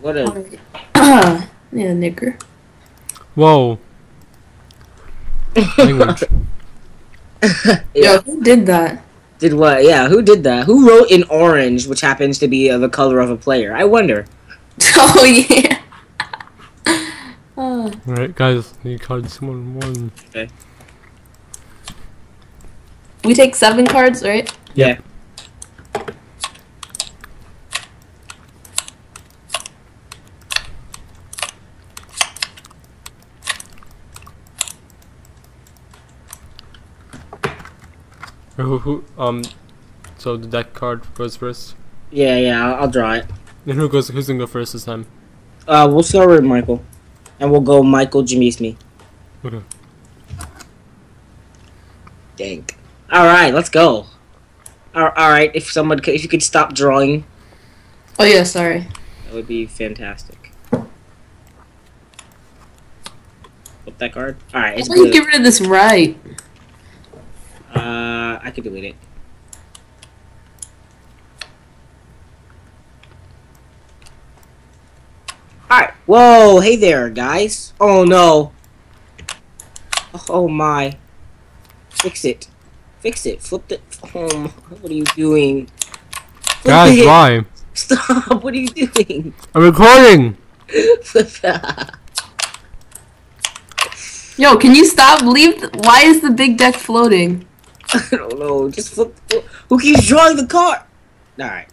What a Alright. yeah, nigger. Whoa. Language. Yo, who did that? did what? Yeah, who did that? Who wrote in orange, which happens to be uh, the color of a player? I wonder. Oh yeah. Oh. Alright, guys, need cards one one. We take seven cards, right? Yeah. Who, who, um, so the deck card goes first. Yeah, yeah. I'll, I'll draw it. Then who goes? Who's gonna go first this time? Uh, we'll start with Michael, and we'll go Michael Jamise me. Okay. Dang. All right, let's go. All all right, if someone, could, if you could stop drawing, Oh yeah, sorry. that would be fantastic. Flip that card. All right, it's How do you get rid of this right? Uh, I could delete it. Alright. Whoa, hey there, guys. Oh no. Oh my. Fix it. Fix it. Flip it. Oh, my- what are you doing? Flip Guys, it. why? Stop. What are you doing? I'm recording! Flip that. Yo, can you stop? Leave. th- Why is the big deck floating? I don't know. Just flip. Who keeps drawing the card? Alright.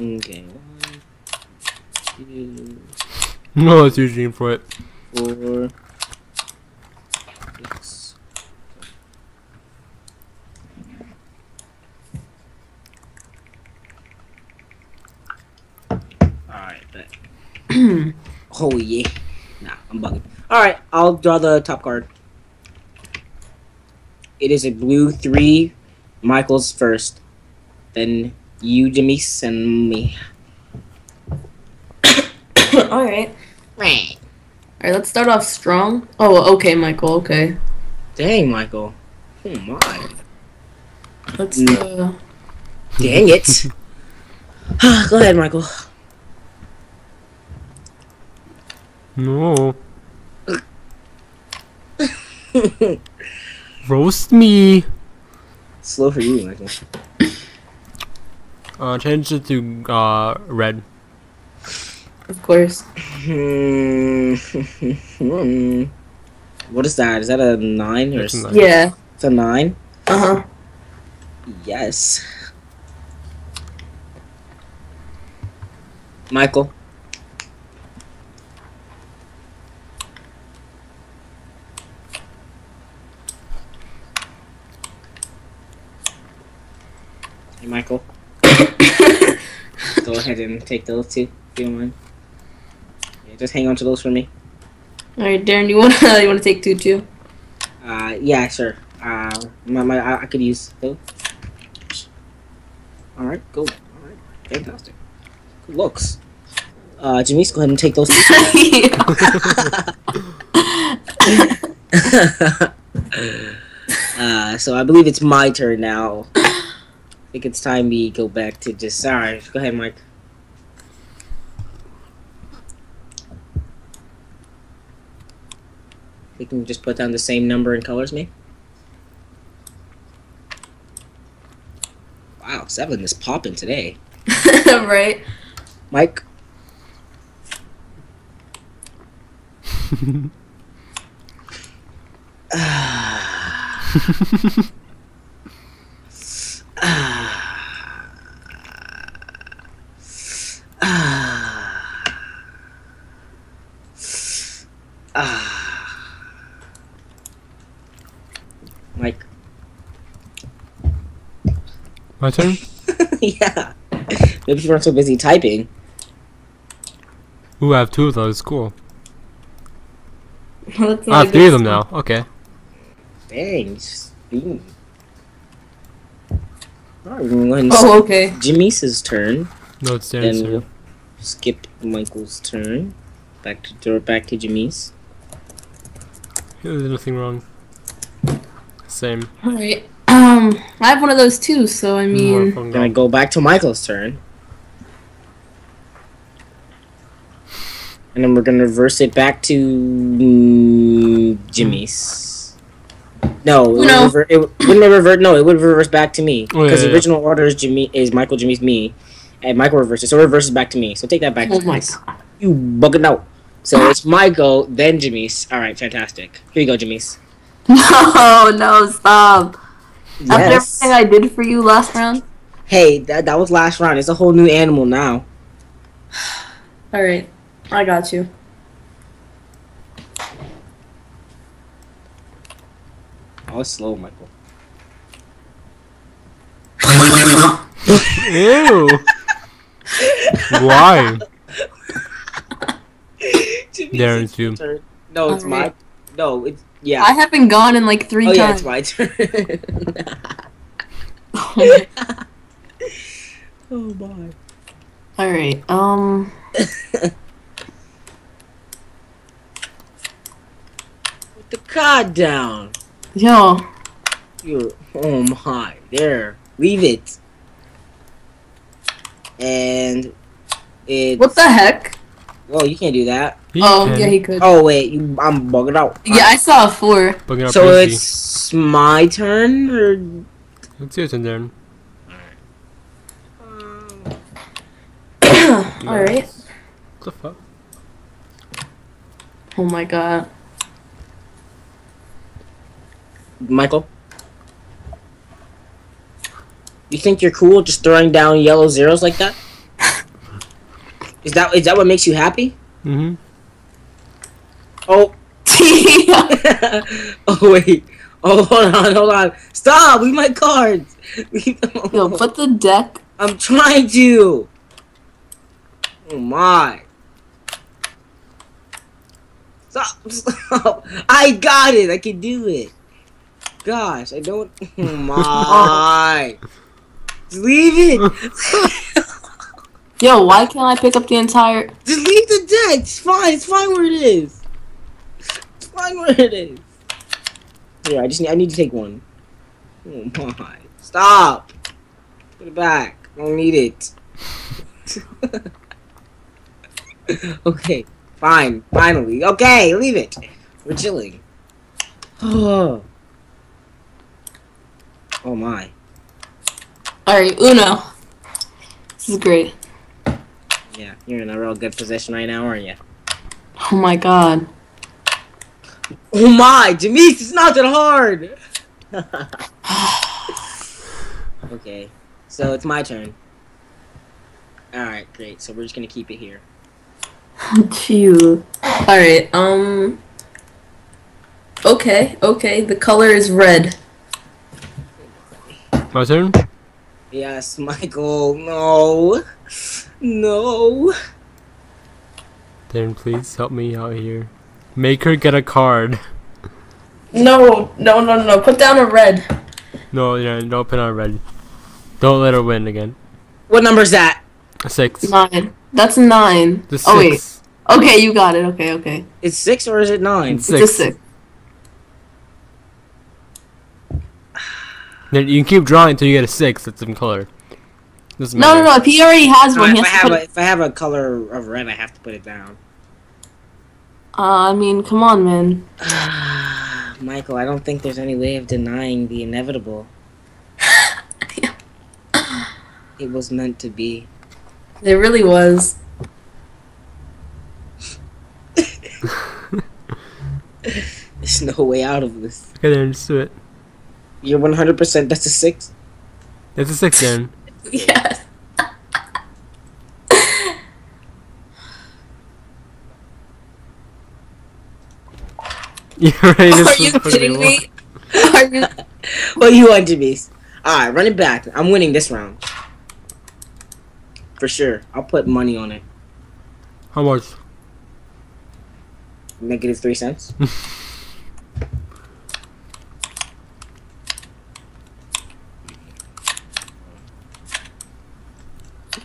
okay, one, two, No, it's Eugene for it. four, six. Alright, bet. oh yeah. Nah, I'm bugging. Alright, I'll draw the top card. It is a blue three. Michael's first. Then you, Jamise, and me. Alright. Right. Alright, Let's start off strong. Oh, okay, Michael. Okay. Dang, Michael. Oh my. Let's. Mm. Uh, Dang it. Go ahead, Michael. No. Roast me! Slow for you, Michael. Uh, change it to, uh, red. of course. What is that? Is that a nine or It's a s- nine. Yeah. it's a nine? Uh huh. Yes. Michael. Hey, Michael. Go ahead and take those two, if you don't mind. Yeah, just hang on to those for me. All right, Darren. You wanna you wanna take two too? Uh, yeah, sure. Uh, my, my, I, I could use those. All right, go. All right, fantastic. Good looks. Uh, Jamise, go ahead and take those. uh, so I believe it's my turn now. I think it's time we go back to just. All right, go ahead, Mike. We can just put down the same number and colors, maybe. Wow, seven is popping today. right. Mike. Mike. My turn? yeah. Maybe you weren't so busy typing. Ooh, I have two of those. Cool. Well, I have three of them now. Okay. Dang, just being. Alright, we're going to Oh, okay. Jamise's turn. No, it's Darren's Then turn. We'll skip Michael's turn. Back to throw it back to Jamise. There's nothing wrong. Same. All right. Um, I have one of those too, so I More mean, from Gonna go back to Michael's turn. And then we're gonna reverse it back to mm, Jimmy's. No, it, would No. rever- it wouldn't it revert. No, it would reverse back to me Oh, yeah, because the yeah. original order is Jimmy is Michael, Jimmy's me, and Michael reverses. So it reverses back to me. So take that back. oh my god. You bugging out. So it's Michael, then Jimmy's. All right, fantastic. Here you go, Jimmy's. No, no, stop. After everything I did for you last round. Hey, that that was last round. It's a whole new animal now. All right, I got you. Oh, it's slow, Michael. Ew. Why? Darren, it's you. turn. No, it's my. Alright. No, it's yeah. I haven't gone in like three oh yeah, it's my turn. oh my. All right. Um. Put the card down. Yo. You. Oh my. There. Leave it. And it. What the heck? Well, you can't do that. He oh, can. yeah, he could. Oh wait, you, I'm bugging out. Yeah, I saw a four. Bugging out So Breezy. it's my turn, or Let's see what's in there. All right. What the fuck? Oh my god. Michael? You think you're cool just throwing down yellow zeros like that? Is that is that what makes you happy? Mm-hmm. Oh, oh wait. Oh, hold on, hold on. Stop! Leave my cards. Leave them Yo, put the deck. I'm trying to. Oh my. Stop! Stop! I got it. I can do it. Gosh, I don't. Oh my. Leave it. Yo, why can't I pick up the entire? Just leave the deck. It's fine. It's fine where it is. It's fine where it is. Here, I just need. I need to take one. Oh my! Stop. Put it back. I don't need it. okay. Fine. Finally. Okay. Leave it. We're chilling. Oh. Oh my. All right, Uno. This is great. Yeah, you're in a real good position right now, aren't you? Oh my god. Oh my, Jamise, it's not that hard. okay, so it's my turn. All right, great. So we're just gonna keep it here. Phew. All right. Um. Okay. Okay. The color is red. My turn? Yes, Michael. No, no. Darren, please help me out here. Make her get a card. No. No. No. No. Put down a red. No, yeah, don't put on a red. Don't let her win again. What number's that? A six. Nine. That's nine. The Oh wait. six. Okay, you got it. Okay. Okay. It's six or is it nine? It's It's a six. Then you can keep drawing until you get a six. That's in color. Doesn't No. No. matter. No. If he already has No, one, he if I has to have put. a if I have a color of red, I have to put it down. Uh, I mean, come on, man. Michael, I don't think there's any way of denying the inevitable. It was meant to be. There really was. There's no way out of this. Okay, then just do it. You're 100%. That's a six. That's a six, Darren. Yes. You're ready Are you kidding me? want. Are you? Well, you want to be. Alright, run it back. I'm winning this round. For sure. I'll put money on it. How much? Negative three cents.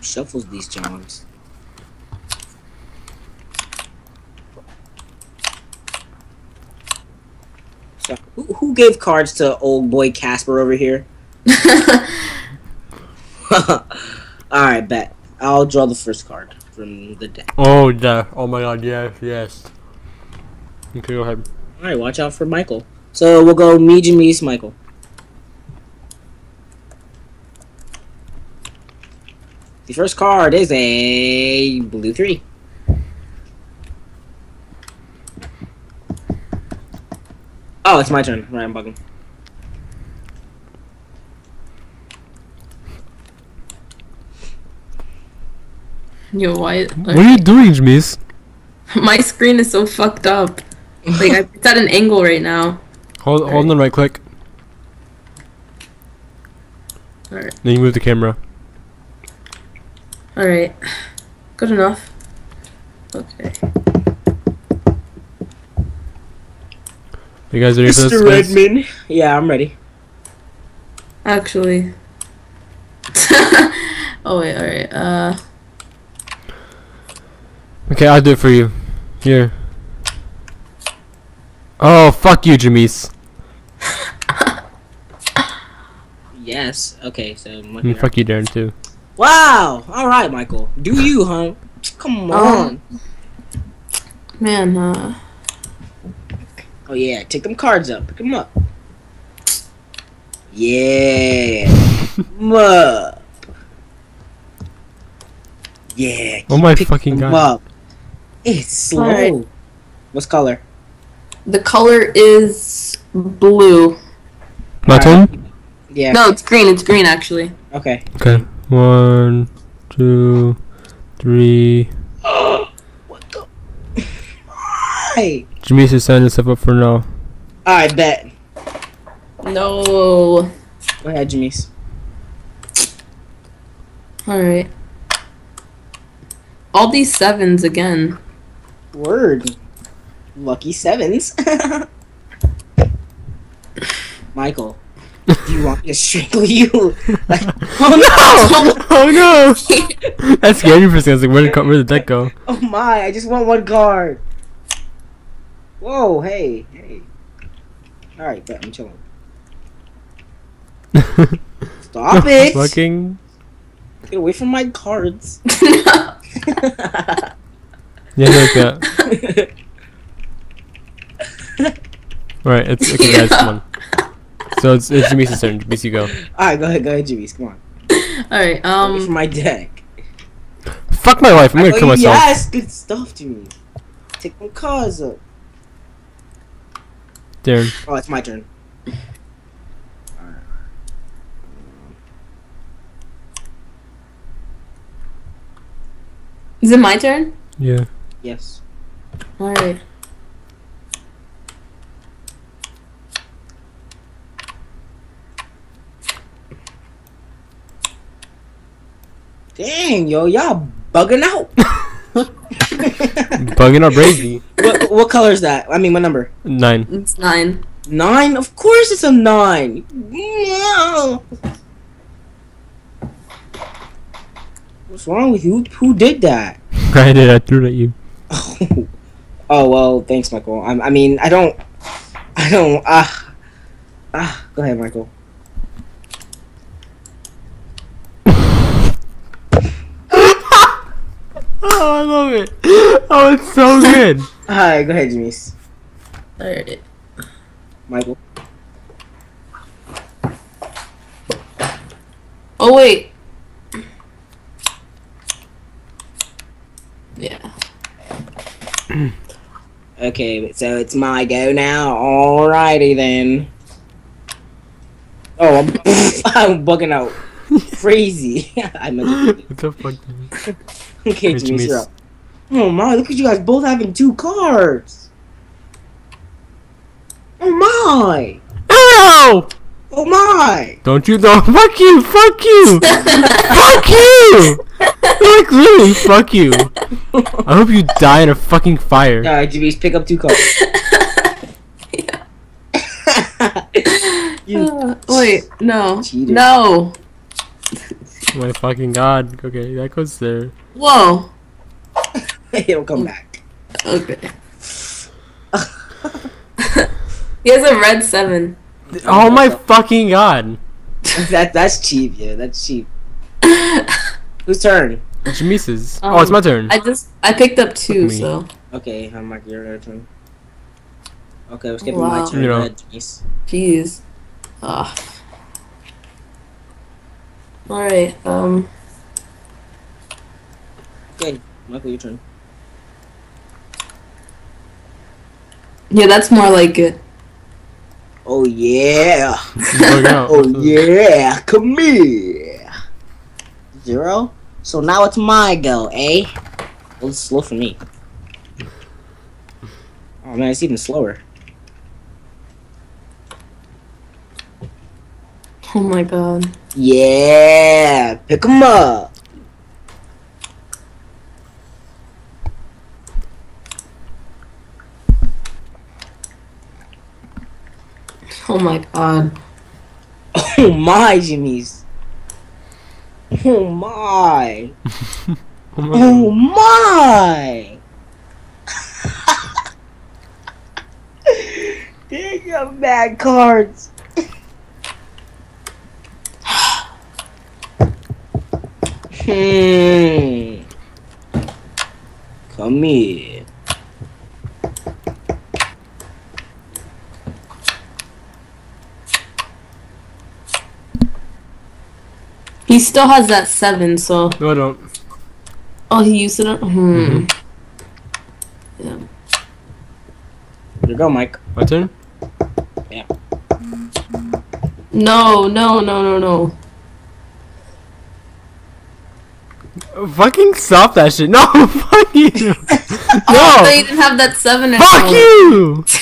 Shuffles these Johns? Shuffle. Who, who gave cards to old boy Casper over here? Alright, bet. I'll draw the first card from the deck. Oh, yeah. Oh my god, yes, yes. Okay, go ahead. Alright, watch out for Michael. So we'll go me, Jamise, Michael. The first card is a blue three. Oh, it's my turn. Right, I'm bugging. Yo, why? What are you doing, Jamise? My screen is so fucked up. Like I- it's at an angle right now. Hold, hold on right click. Alright. Then you move the camera. All right. Good enough. Okay. You guys ready for this? Mr. guys? Redman. Yeah, I'm ready. Actually. oh wait. All right. Uh. Okay, I'll do it for you. Here. Oh, fuck you, Jamise. Yes. Okay, so. I'm And fuck you, Darren, too. Wow. All right, Michael. Do you, huh? Come on. Um, Man. Uh. Oh yeah, take them cards up. Pick them up. Yeah. Pick 'em up. Yeah. Oh my keep fucking picking 'em god. Up. It's slow. Alright. What's color? The color is blue. My Alright. turn? Yeah. No, it's green. It's green actually. Okay. Okay. One, two, three. what the? Why? Jamise is signing himself up for now. I bet. No. Go ahead, Jamise. All right. All these sevens again. Word. Lucky sevens. Michael, do you want me to strangle you? Like, oh no! oh no! That scared me for a second. I was like, where did, where did that go? Oh my! I just want one card. Whoa! Hey! Hey! All right, but I'm chilling. Stop it! Fucking. Get away from my cards. Yeah, like that. Alright, it's okay, guys. Come on. So it's, it's Jamise's turn. Jamise, you go. All right, go ahead, go ahead, Jimmy's. Come on. All right. Get away from Um. my deck. Fuck my life. I'm gonna kill myself. Yes, good stuff, Jimmy. Take my cards up. Darren. Oh, it's my turn. Is it my turn? Yeah. Yes. All right. Dang, yo, y'all bugging out. Bugging out Brady. what, what color is that? I mean, what number? Nine. It's nine. Nine? Of course it's a nine. No. What's wrong with you? Who did that? I did. I threw it at you. Oh, oh well, thanks, Michael. I, I mean, I don't, I don't. Ah, ah. Go ahead, Michael. Oh, I love it. Oh, it's so good. Hi, go ahead, Jamise. All right. Michael. Oh wait. Yeah. Okay, so it's my go now. Alrighty then. Oh, I'm, I'm bugging out. Crazy. I meant to. What the fuck? Okay, It's Jamise, me. Oh my! Look at you guys both having two cards. Oh my! Ow! Oh my! Don't you know? Fuck you! Fuck you! fuck you! Like literally, fuck you! I hope you die in a fucking fire. Alright, Jamise, pick up two cards. you Uh, wait. No. Cheater. No. Oh my fucking god. Okay, that goes there. Whoa. It'll come back. Okay. He has a red seven. Oh my fucking god. that that's cheap. Yeah, that's cheap. Whose turn? Jamise's. Um, oh, it's my turn. I just I picked up two, me. so Okay, I'm like your turn. Okay, we're skipping Wow. my turn. You know. Go ahead, Denise. jeez. Ah. All right. Um. Okay, Michael, your turn. Yeah, that's more like it. Oh yeah. Oh yeah. Come here. Zero. So now it's my go, eh? Well, it's slow for me. Oh man, it's even slower. Oh my god. Yeah, pick 'em up. Oh my god. Oh my, Jimmy's. Oh my. Oh my Oh my. they got bad cards. Hmm. Come here. He still has that seven, so No, I don't. oh, he used it. On, hmm. Yeah. Here you go, Mike. My turn? Yeah. No, no, no, no, no. Fucking stop that shit. No, fuck you. Oh, no. you didn't have that seven. Fuck you.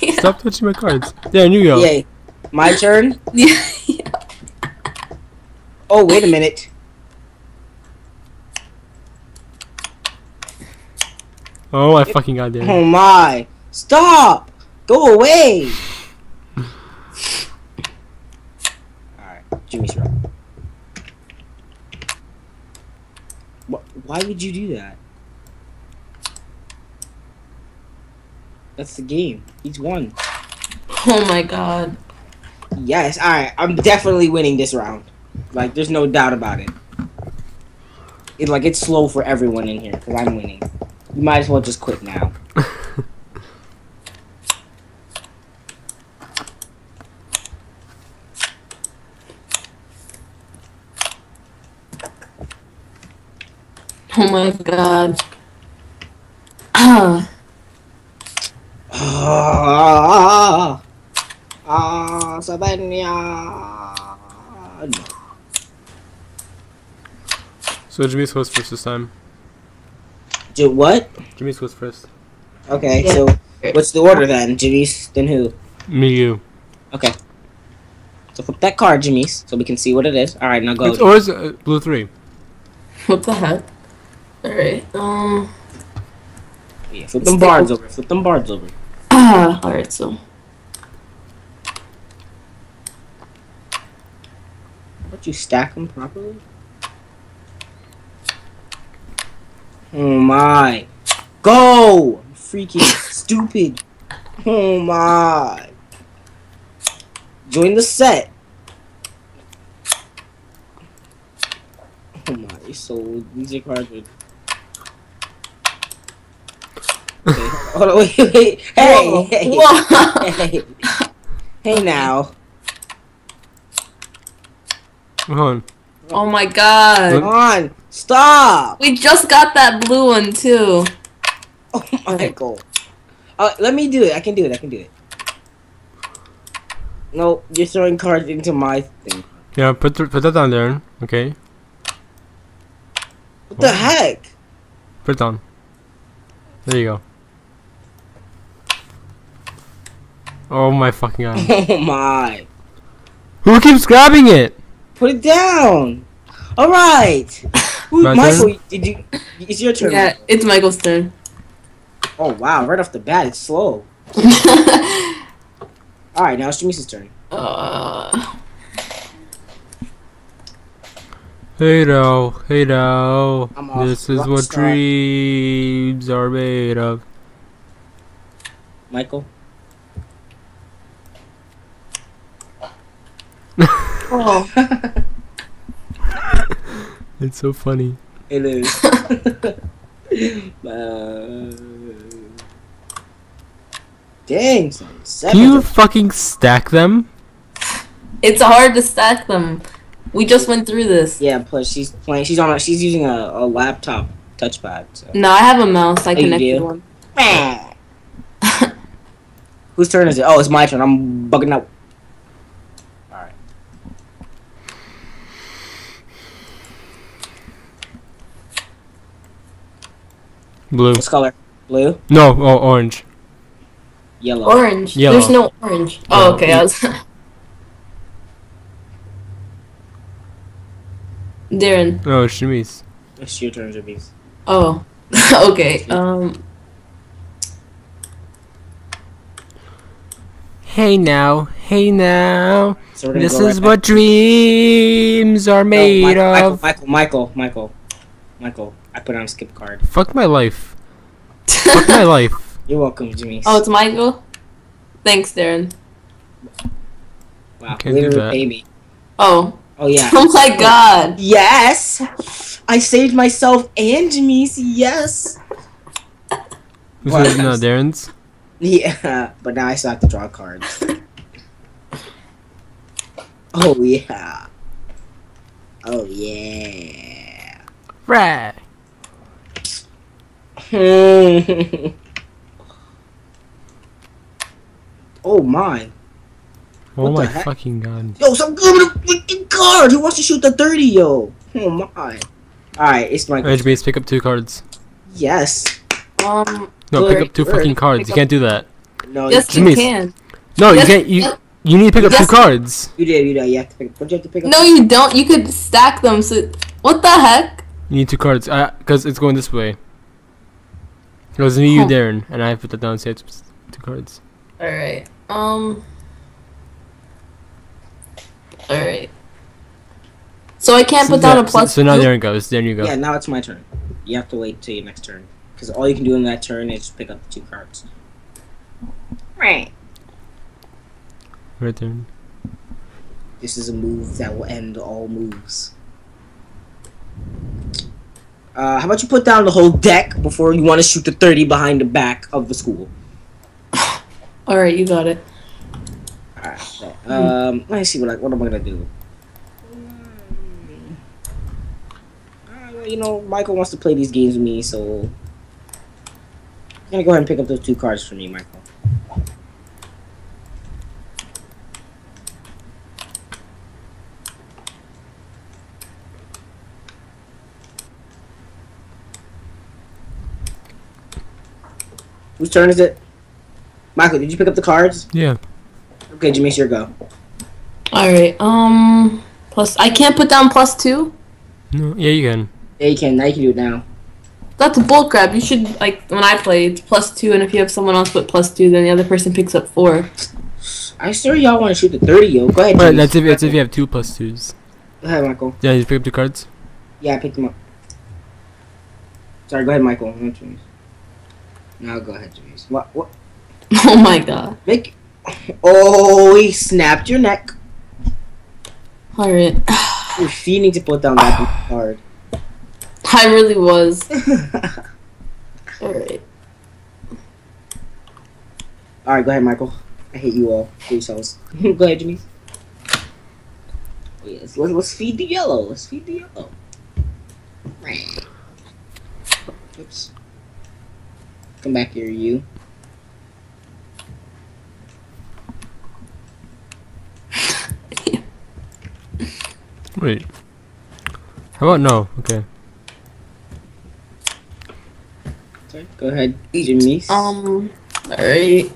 Yeah. Stop touching my cards. There, you go. Yay. My turn? yeah. Oh, wait a minute. Oh, I fucking got there. Oh my. Stop! Go away! Alright, Jimmy's row. Why would you do that? That's the game. He's won. Oh my god. Yes, alright. I'm definitely winning this round. Like, there's no doubt about it. It like it's slow for everyone in here because I'm winning. You might as well just quit now. Oh my god. Ah. Ah, ah, Sabania. No. So Jimmy's goes first this time. J- what? Jimmy's goes first. Okay, Yeah. so what's the order then? Jimmy's, then who? Me, you. Okay. So flip that card, Jimmy's, so we can see what it is. All right, now go. It's always uh, blue three. What the heck? Alright, um. yeah, flip them bards over. Flip them bards over. Ah, alright, so. Don't you stack them properly? Oh my! Go! Freaking stupid! Oh my! Join the set. Oh my! So these are cards. With... Okay, hold on, wait, wait, hey, Whoa. hey, Whoa. hey, hey now. Hold on. oh my god. Come on, stop! We just got that blue one too. Oh my god. Uh, let me do it. I can do it. I can do it. No, you're throwing cards into my thing. Yeah, put th- put that down there. Okay. What the heck? Put it down. There you go. Oh my fucking god. Oh my. Who keeps grabbing it? Put it down. All right. Ooh, My Michael, turn? did you? It's your turn. Yeah, it's Michael's turn. Oh wow! Right off the bat, it's slow. All right, now it's Jamise's turn. uh, Hey now, hey now. This is Rock what star. dreams are made of. Michael. Oh. It's so funny. It is. uh, dang, son. Can you fucking stack them? It's hard to stack them. We just went through this. Yeah, plus she's playing. She's on. A, she's using a, a laptop touchpad. So. No, I have a mouse. I Oh, you connected do? one. Whose turn is it? Oh, it's my turn. I'm bugging out. Blue. What's color? Blue? No, oh, orange. Yellow. Orange. Yellow. There's no orange. Oh, okay. I was. Darren. Oh, Shimi's. It's your turn, Javis. Oh. okay. Um. Hey now, hey now. So This is what dreams are back- No, made Michael, of. Michael, Michael, Michael, Michael. I put on a skip card. Fuck my life. Fuck my life. You're welcome, Jimmy. oh, it's Michael. Thanks, Darren. wow. can't do that. pay me. Oh. Oh yeah. Oh my oh. God. Yes. I saved myself and Jimmy's. Yes. Who's What? No, Darren's. Yeah, but now I still have to draw cards. oh yeah. Oh yeah. Right. oh my. Oh What my heck? fucking god. Yo, some good me the freaking card. Who wants to shoot the 30, yo? Oh my. Alright, it's my Alright, James, pick up two cards. Yes. Um. No, Word, pick up two word. fucking cards. Pick You can't do that. No, Yes, you, you can. No, Yes, you can't. You yes. you need to pick up Yes. two cards. you did, you did. You have to pick. What do you have to pick up? No, you don't. You could stack them. So, what the heck? You need two cards. Uh, cause it's going this way. It was me, you, Darren, and I put that down. So you have two cards. All right. Um. All right. So I can't put down Yeah, a plus. So, so now two? Darren goes. There you go. Yeah, now it's my turn. You have to wait till your next turn. Because all you can do in that turn is pick up the two cards. Right. Right there. This is a move that will end all moves. Uh, how about you put down the whole deck before you want to shoot the 30 behind the back of the school? All right, you got it. Alright. Um, let me see what I, what am I gonna do. Uh, well, you know, Michael wants to play these games with me, so I'm gonna go ahead and pick up those two cards for me, Michael. Whose turn is it? Michael, did you pick up the cards? Yeah. Okay, Jimmy, it's your go. All right. Um. Plus, I can't put down plus two. No. Yeah, you can. Yeah, you can. Now you can do it now. That's a bull crap. You should like when I play, it's plus two, and if you have someone else put plus two, then the other person picks up four. I sure y'all want to shoot the 30, yo. Go ahead, Wait, Jimmy. that's if that's if you have two plus twos. Go ahead, Michael. Yeah, you pick up the cards. Yeah, I picked them up. Sorry, go ahead, Michael. No, Now go ahead, Jimmy. What? What? Oh my god. Make. Oh, he snapped your neck. All right. You're feeling to put down that card. I really was. All right. All right, go ahead, Michael. I hate you all. For yourselves. go ahead, Jimmy. Oh, yes, let's, let's feed the yellow. Let's feed the yellow. Oops. Come back here, you. Wait. How about no? Okay. Sorry. Go ahead, Jimmy. Um. All right.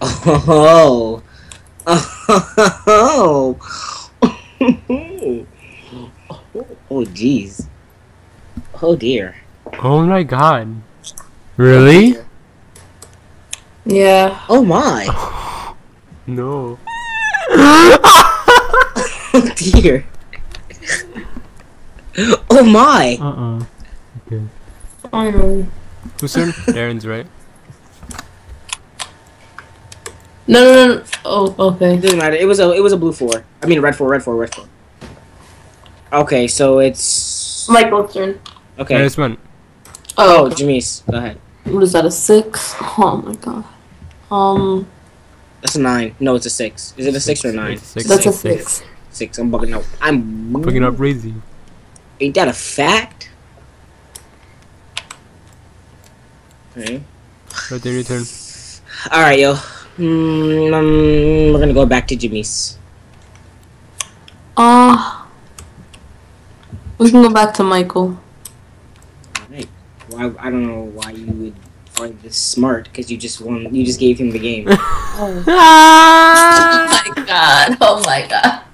Oh. Oh. Oh, jeez. Oh, dear. Oh my god. Really? Yeah. Oh, my. No. Oh, dear. Oh, my. Uh uh Okay. finally. Whose turn? Darren's right. No, no, no. no. Oh, okay. It doesn't matter. It was a it was a blue four. I mean red four, red four, red four. Okay, so it's Michael's turn. Okay. just went. Oh, Oh, Jamise, go ahead. what is that? A six? Oh my god. Um, That's a nine. No, it's a six. Is it a six or a nine? Six. that's a Six. six. Six. I'm bugging out. I'm Picking up crazy. Ain't that a fact? Okay. Right there, your turn. All right, yo. Mm, um, we're gonna go back to Jimmy's. Uh, we can go back to Michael. All right. Why? I don't know why you would find this smart because you just won. You just gave him the game. Oh. my god. Oh my god.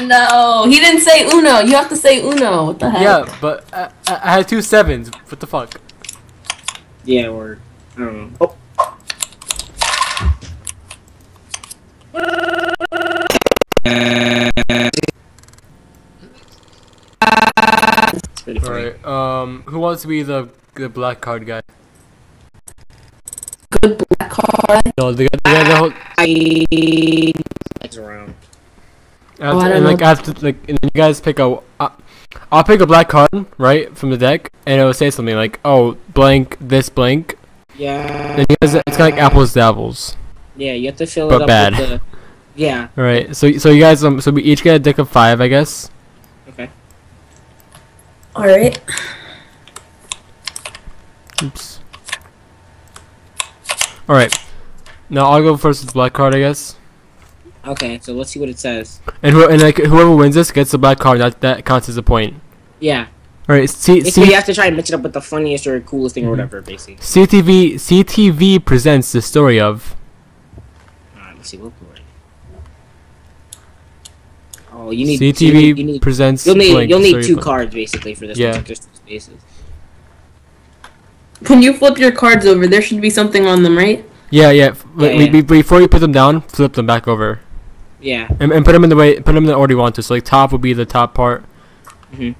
no, he didn't say Uno. You have to say Uno. What the heck? Yeah, but I, I I had two sevens. What the fuck? yeah, or I don't know. Oh. It's pretty funny. Alright, um, who wants to be the the black card guy? Good black card. No, the guy, the guy that hold, I. It's around. I have Oh, to- and like know. I have to like, and then you guys pick a. Uh, I'll pick a black card right from the deck, and it will say something like, "Oh, blank this blank." Yeah. Then you guys, it's kind of like apples to apples. Yeah, you have to fill But it up bad. with the. Yeah. All right, so so you guys um so we each get a deck of five, I guess. Okay. All right. Oops. All right. Now I'll go first with the black card, I guess. Okay. So let's see what it says. And who and like whoever wins this gets the black card. That that counts as a point. Yeah. All right. C, Basically, C, you have to try and mix it up with the funniest or coolest thing or Mhm. whatever. Basically. CTV CTV presents the story of. Alright, let's see what word. You need CTV you need, you need presents. you'll need blank you'll need story two cards basically for this. Yeah. one, There's two spaces. When you flip your cards over, there should be something on them, right? Yeah, yeah. Yeah, we- yeah. we- before you put them down, flip them back over, Yeah. and, and put them in the way. Put them in the order you want to. So like top would be the top part. hmm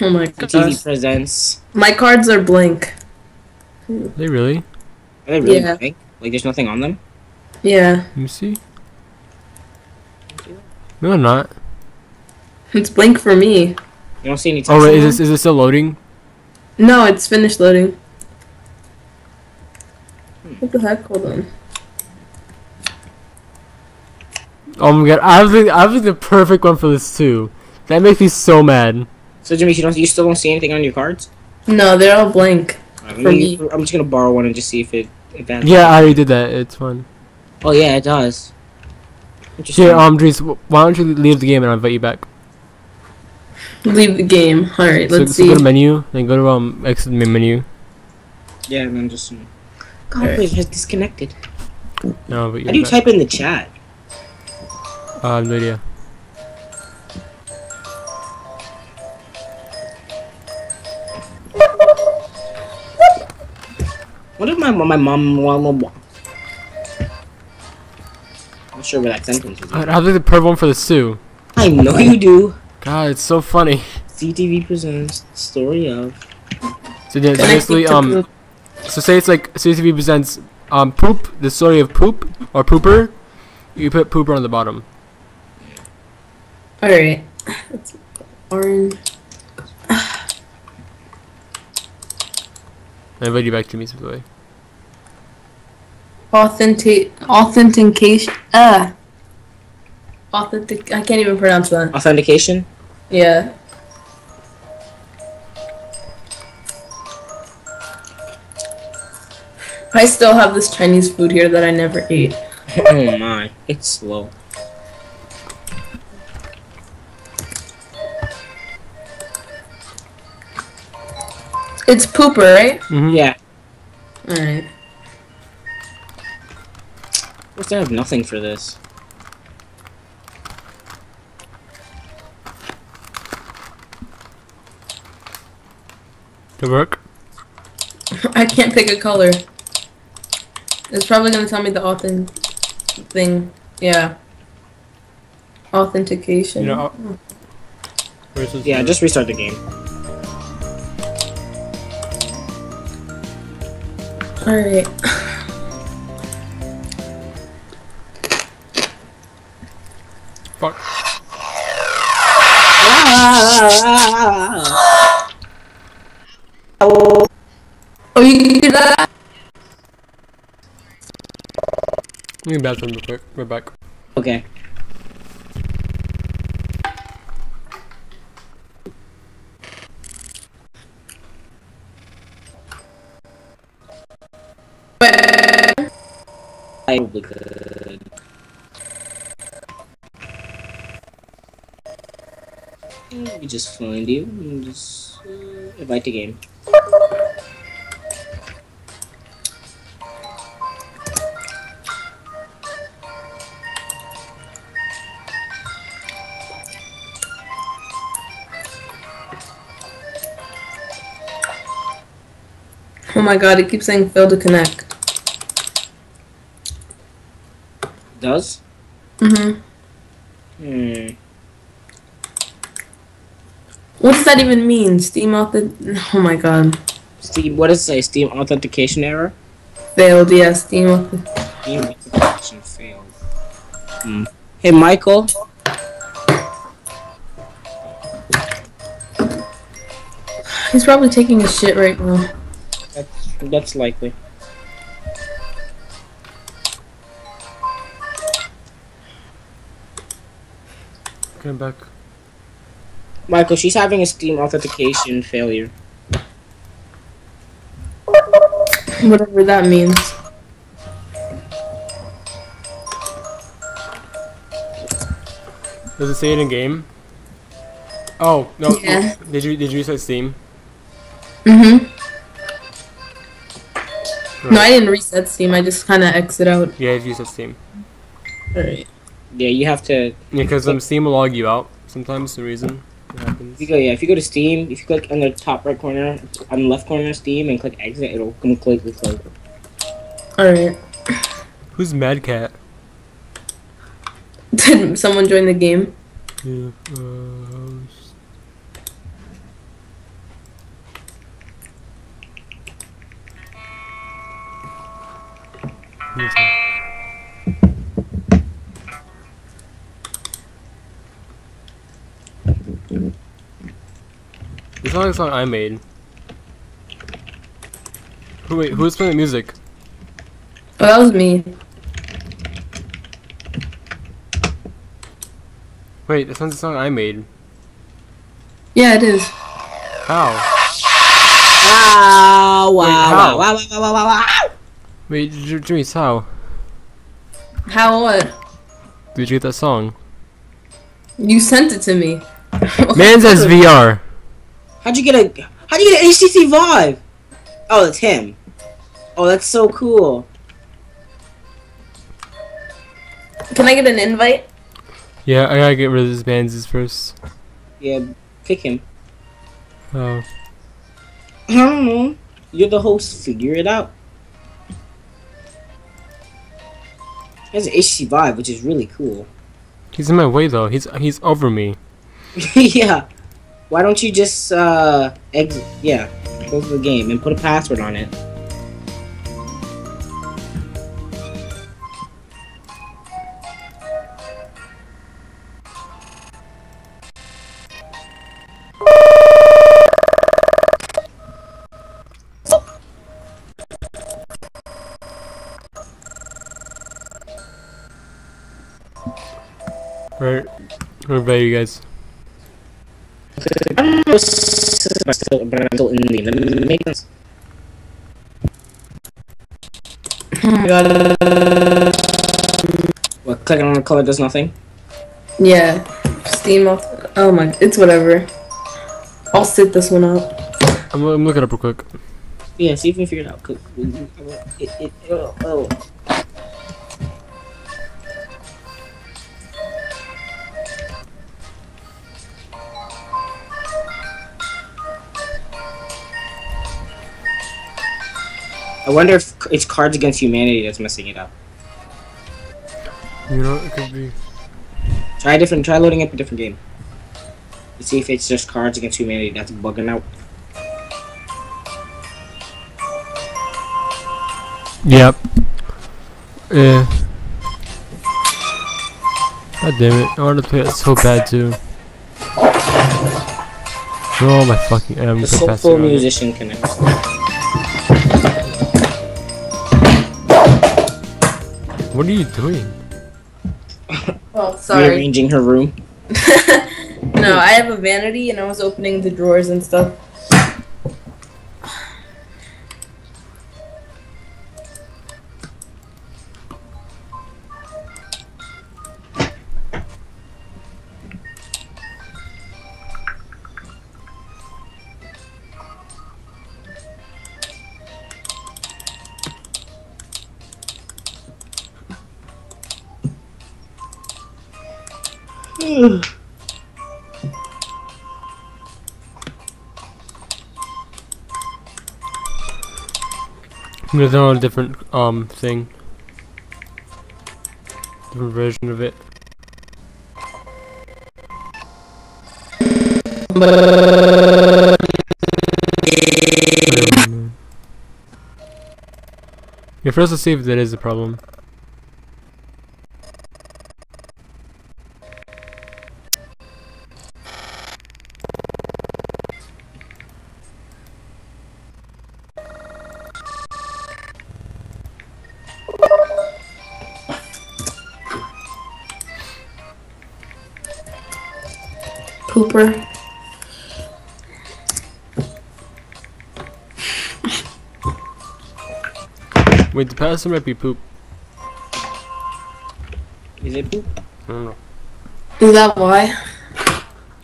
Oh my The gosh. TV presents. My cards are blank. Are they really? Are they really Yeah. big? Like there's nothing on them? Yeah, Let me see. No, I'm not. It's blank for me. You don't see any text Oh wait, is this is it still loading? No, it's finished loading. What the heck? Hold on. Oh my god, I have the I have the perfect one for this too. That makes me so mad. So Jimmy, you don't you still don't see anything on your cards? No, they're all blank. Alright, For me, me. I'm just gonna borrow one and just see if it if that. Yeah, I already did that. It's fun. Oh yeah, it does. Interesting. Here, um, Dries, why don't you leave the game and I'll invite you back? Leave the game. All right, let's so see. go to menu, then go to um exit menu. yeah, and then just. God, Alright. it has disconnected. No, I'll you How do you back. type in the chat? Uh, I have no idea. What if my my mom? Well, well, I'm not sure where that sentence is. I I have like the purple one for the Sue. I know you do. God, it's so funny. CTV presents story of. So yeah, basically, um, so say it's like CTV presents um poop, the story of poop or pooper. You put pooper on the bottom. All right. Let's orange. I invite you back to me, by the way. Authentic authentication. Uh. Authentic. I can't even pronounce that. Authentication. Yeah. I still have this Chinese food here that I never ate. oh my, it's slow. It's pooper, right? Mm-hmm. Yeah. Alright. I have nothing for this? To work. I can't pick a color. It's probably gonna tell me the authen thing. Yeah. Authentication. You know. Where's Yeah, just restart the game. Alright. Fuck. Ah! Oh, you do that? Let me bathroom real quick. We're back. okay. I probably could. Let me just find you just uh, invite the game. My god, it keeps saying fail to connect. Does? Mm-hmm. Hmm. What does that even mean? Steam author? Oh my god. Steam. What does it say? Steam authentication error. Failed, yeah, Steam. Steam authentication failed. Hmm. Hey, Michael. He's probably taking a shit right now. That's that's likely. Okay, I'm back. Michael, she's having a Steam authentication failure. Whatever that means. Does it say it in game? Oh no! Yeah. Oh, did you did you reset Steam? Mm-hmm. No, I didn't reset Steam. I just kind of exit out. Yeah, you reset Steam. Alright. Yeah, you have to. Yeah, because um, Steam will log you out sometimes. The reason it happens. If you go, yeah, if you go to Steam, if you click on the top right corner, on the left corner of Steam, and click exit, it'll completely close. Alright. Who's Mad Cat? Did someone join the game? Yeah. Uh, It's not like a song I made. Who wait? Who's playing the music? Oh, that was me. Wait, this one's a song I made. Yeah, it is. How? Wow! Wow! how? Wow! Wow! Wow! Wow! Wow! wow. Wait, J- how? How what? Did you get that song? You sent it to me. Man says VR. How'd you get a? How'd you get an HTC Vive? Oh, it's him. Oh, that's so cool. Can I get an invite? Yeah, I gotta get rid of this Banzes first. Yeah, pick him. Oh. I don't know. You're the host. Figure it out. Has an HTC Vive, which is really cool. He's in my way though. He's he's over me. yeah. Why don't you just uh exit? Yeah, close the game and put a password on it. Where are you guys? I don't know. But still, but I'm still in the game. That makes sense. Hmm. My god. What? Clicking on the color does nothing. Yeah. Steam off. Oh my. It's whatever. I'll sit this one out. I'm, I'm looking up real quick. Yeah, see if we can figure it out. Click- It, it, oh, oh. I wonder if it's Cards Against Humanity that's messing it up. You know, it could be. Try a different. Try loading up a different game. To see if it's just Cards Against Humanity that's bugging out. Yep. Yeah. God damn it! I want to play it so bad too. Oh my fucking! I'm The gonna pass it soulful around. musician connects. What are you doing? Oh, sorry. Rearranging her room. no, I have a vanity and I was opening the drawers and stuff. I'm a different um thing. Different version of it. Yeah, first let's see if that is a problem. Wait, the password might be poop. Is it poop? I don't know. Is that why?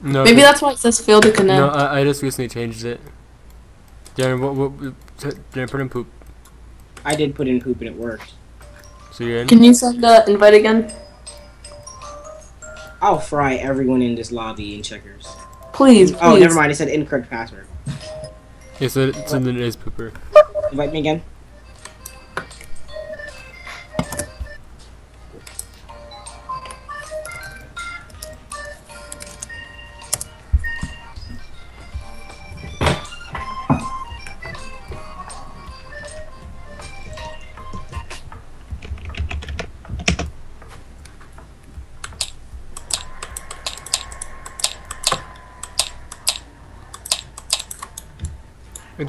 No. Maybe it- that's why it says fail to connect. No, I, I just recently changed it. Darren, what, what, t- Darren, put in poop. I did put in poop and it worked. So you're in? Can you send the invite again? I'll fry everyone in this lobby in checkers. Please, please. Oh, never mind. It said incorrect password. Yeah, so, it- so then it is pooper. Invite me again.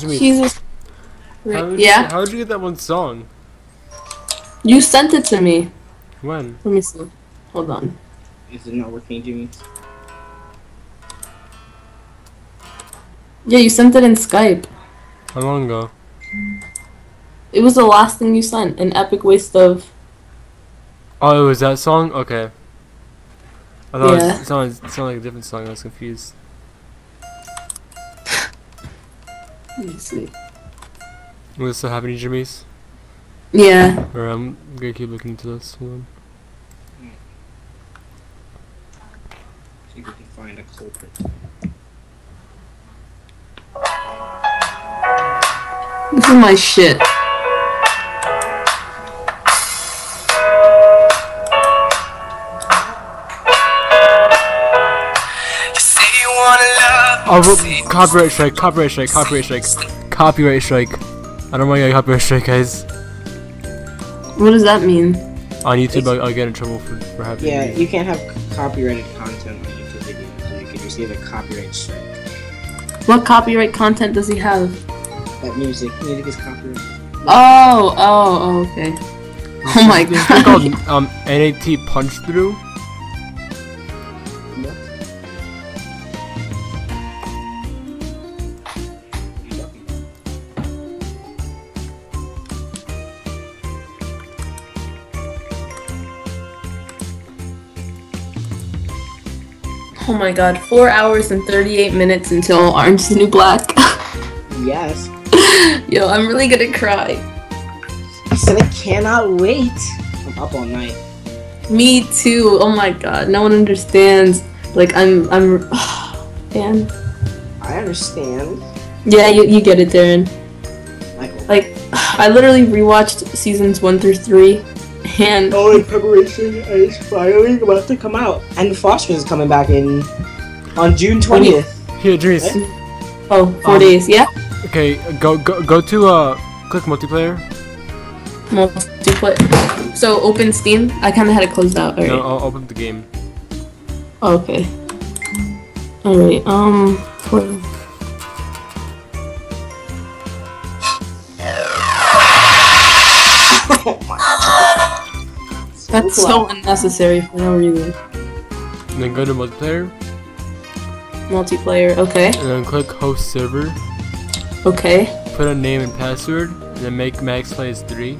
What do you mean? Jesus. How did You, Yeah, how did you get that one song? you sent it to me. When? Let me see. Hold on. Is it not working, Jimmy? Yeah, you sent it in Skype. How long ago? It was the last thing you sent. An epic waste of. Oh, it was that song? Okay. I thought Yeah. it, was, it, sounded, it sounded like a different song. I was confused. Let me see. Was this still happening, Jamise? Yeah. Or I'm gonna keep looking into this one. See if we can find a culprit. This is my shit. Oh, copyright strike, copyright strike, copyright strike, copyright strike. I don't want to get a copyright strike, guys. What does that mean? On YouTube, I'll, I'll get in trouble for, for having Yeah, me. you can't have copyrighted content on YouTube videos. So you can receive a copyright strike. What copyright content does he have? That music, music is copyrighted. Oh, oh, oh, okay. Oh my This thing god. called um, NAT Punch Through. My god. Four hours and 38 minutes until Orange is the New Black. Yes. Yo, I'm really gonna cry. I said I cannot wait. I'm up all night. Me too. Oh my god. No one understands. Like, I'm, I'm, man. I understand. Yeah, you, you get it, Darren. Michael. Like, I literally rewatched seasons one through three, and Oh, in preparation, is finally about to come out. And Foster's is coming back in on June 20th. Here, Drees. oh, four Um, days. Yeah. Okay, go go go to uh, click multiplayer. Multiplayer. So open Steam. I kind of had it closed out. Alright. No, I'll open the game. Oh, okay. Alright. Um. for- That's so unnecessary for no reason. And then go to multiplayer, Multiplayer. Okay. and then click host server. Okay. Put a name and password, and then make max play as three.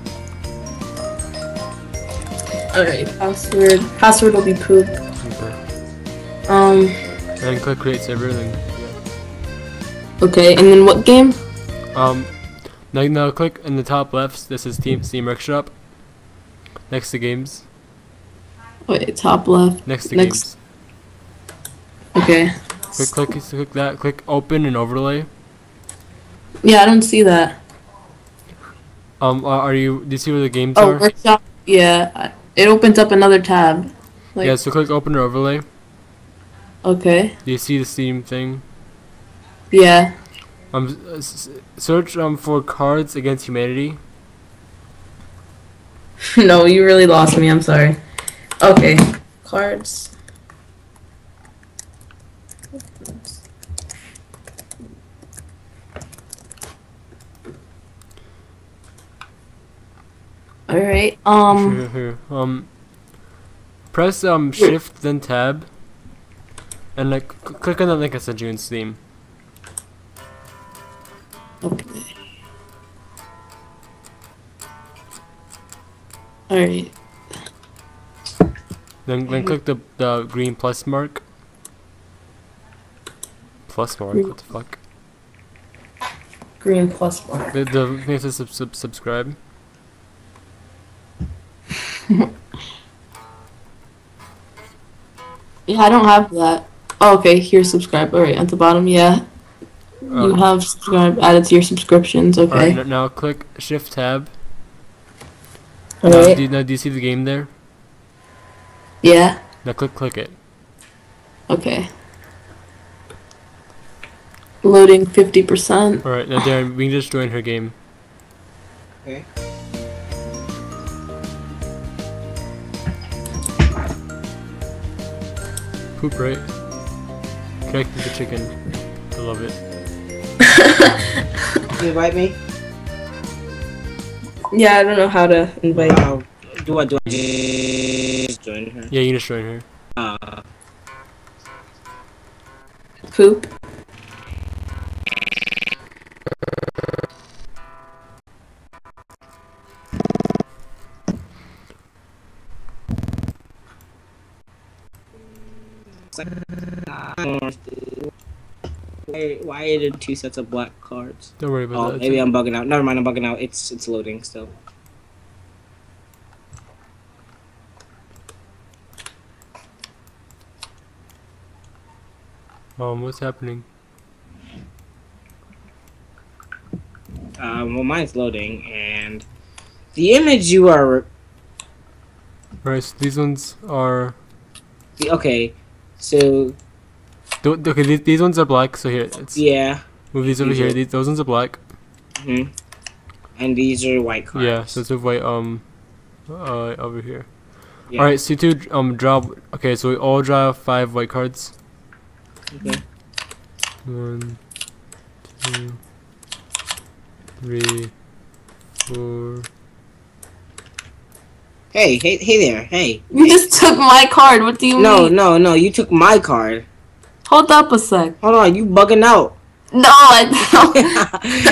Alright. Password. Password will be poop. Okay. Um. And then click create server. And then Okay. And then what game? um, now now click in the top left. This is Team Steam Workshop. Next to games. Wait. Top left. Next to Next. games. Okay. Click click click that. Click open and overlay. Yeah, I don't see that. Um, are are you? Do you see where the games Oh, are? workshop. Yeah. It opens up another tab. Like, yeah. So click open or overlay. Okay. Do you see the Steam thing? Yeah. Um, search um for Cards Against Humanity. no, you really lost me. I'm sorry. Okay. Cards. All right. Um. Here, here. Um, press um Shift then Tab, and like c- click on the link I sent you in Steam. Okay. All right. Then then click the the green plus mark. Plus mark. What the fuck? Green plus mark. The the thing says sub, sub, subscribe. Yeah, I don't have that. Oh, okay. Here's subscribe. All right, at the bottom. Yeah, you Uh, have subscribe added to your subscriptions. Okay. n- now click Shift Tab. All Now, right. do, you- now do you see the game there? Yeah. Now click click it. Okay. Loading fifty percent. Alright, now Darren, we can just join her game. Okay. Poop right. Connect with the chicken. I love it. You invite me? Yeah, I don't know how to invite. Uh, do I do I just join her? Yeah, you can just join her. Uh, Poop. Why, why are there two sets of black cards? Don't worry about Oh, that. maybe I'm bugging out. Never mind, I'm bugging out. It's it's loading still. Um, what's happening? Um, well, mine's loading, and the image you are Right. so these ones are. the- okay. So th- Okay, these, these ones are black. So here, it's yeah, move these over these here. are- These, those ones are black. hmm and these are white cards. Yeah, so it's a white um, uh, over here. Yeah. All right, so you two um draw. Okay, so we all draw five white cards. Okay. One, two, three, four. Hey, hey, hey there. Hey. You just took my card. What do you No, mean? No, no, no. You took my card. Hold up a sec. Hold on, you bugging out. No, I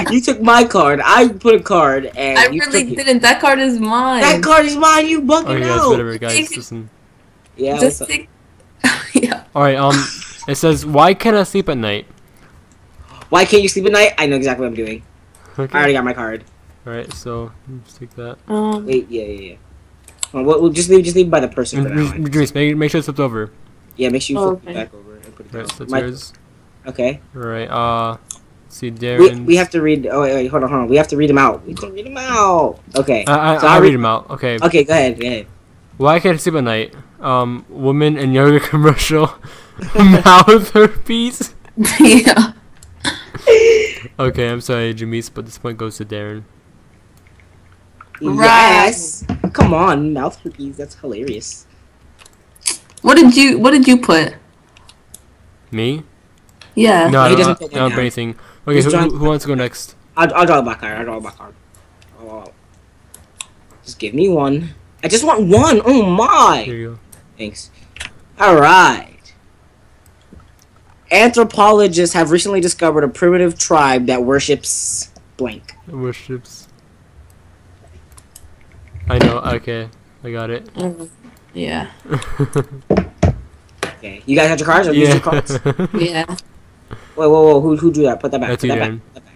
don't. you took my card. I put a card, and I you really took didn't. That card is mine. That card is mine. You bugging Okay, guys, out. whatever, guys. Listen. Yeah. Just what's take. yeah. All right. Um, it says why can't I sleep at night? Why can't you sleep at night? I know exactly what I'm doing. Okay. I already got my card. All right. So let's take that. Um. Wait, yeah, yeah, yeah. Well, we'll, we'll just leave, just leave by the person for now. Dreams, make make sure it's flipped over. Yeah, make sure you Oh, flip okay. it back over and put it Right. down. So that's My- yours. Okay. All right. Uh, see Darren. we have to read. Oh wait, wait, hold on, hold on. We have to read them out. We have to read them out. Okay. I I, So I'll I read read- them out. Okay. Okay, go ahead. Go ahead. Why can't I sleep at night? Um, woman in yoga commercial, mouth herpes. yeah. Okay, I'm sorry, Jamise, but this point goes to Darren. Right. Yes. Come on, mouth herpes. That's hilarious. What did you What did you put? Me? Yeah. No, I he don't, doesn't I put one don't put down. anything. Okay, He's who, trying- who, who wants to go next? I'll, I'll draw a black card. I'll draw a black card. Oh, just give me one. I just want one. Oh my. Here you go. Thanks. All right. Anthropologists have recently discovered a primitive tribe that worships blank. go. Worships. I know. Okay, I got it. Mm, Yeah. Okay. You guys have your cards? Or these yeah. your cards? Yeah. Wait, whoa, whoa. Who, who drew that? Put that back. That's Put you, that back. Put that back.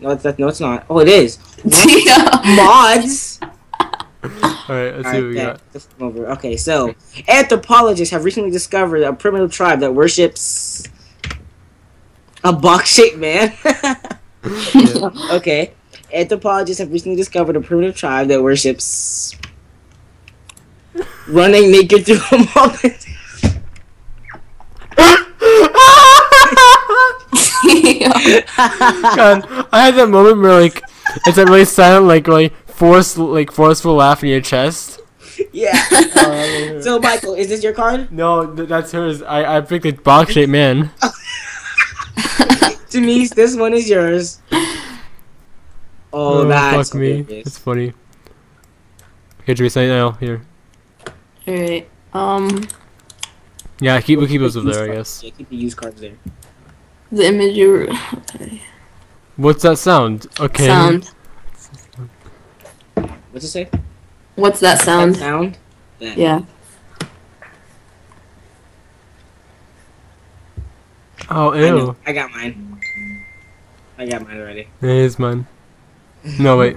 No, it's that, no, it's not. Oh, it is. yeah. Mods. All right, let's see what we Alright, got. bet. Just come over. Okay, so anthropologists have recently discovered a primitive tribe that worships a box-shaped man. okay, anthropologists have recently discovered a primitive tribe that worships running naked through a moment. God, I had that moment where like it's that really silent, like really forced, like forceful laugh in your chest. yeah. so, Michael, is this your card? No, th- that's hers. I I picked a box shaped man. Denise, this one is yours. Oh, that's fuck me. It's funny. Okay, should we say now? Here. Alright. Um. Yeah, keep we'll keep those up there, I guess. Yeah, keep the used cards there. The image you. Okay. What's that sound? Okay. Sound. What's it say? What's that sound? Sound. That. Yeah. Oh, I, ew. know. I got mine. I got mine already. It is mine. No, wait.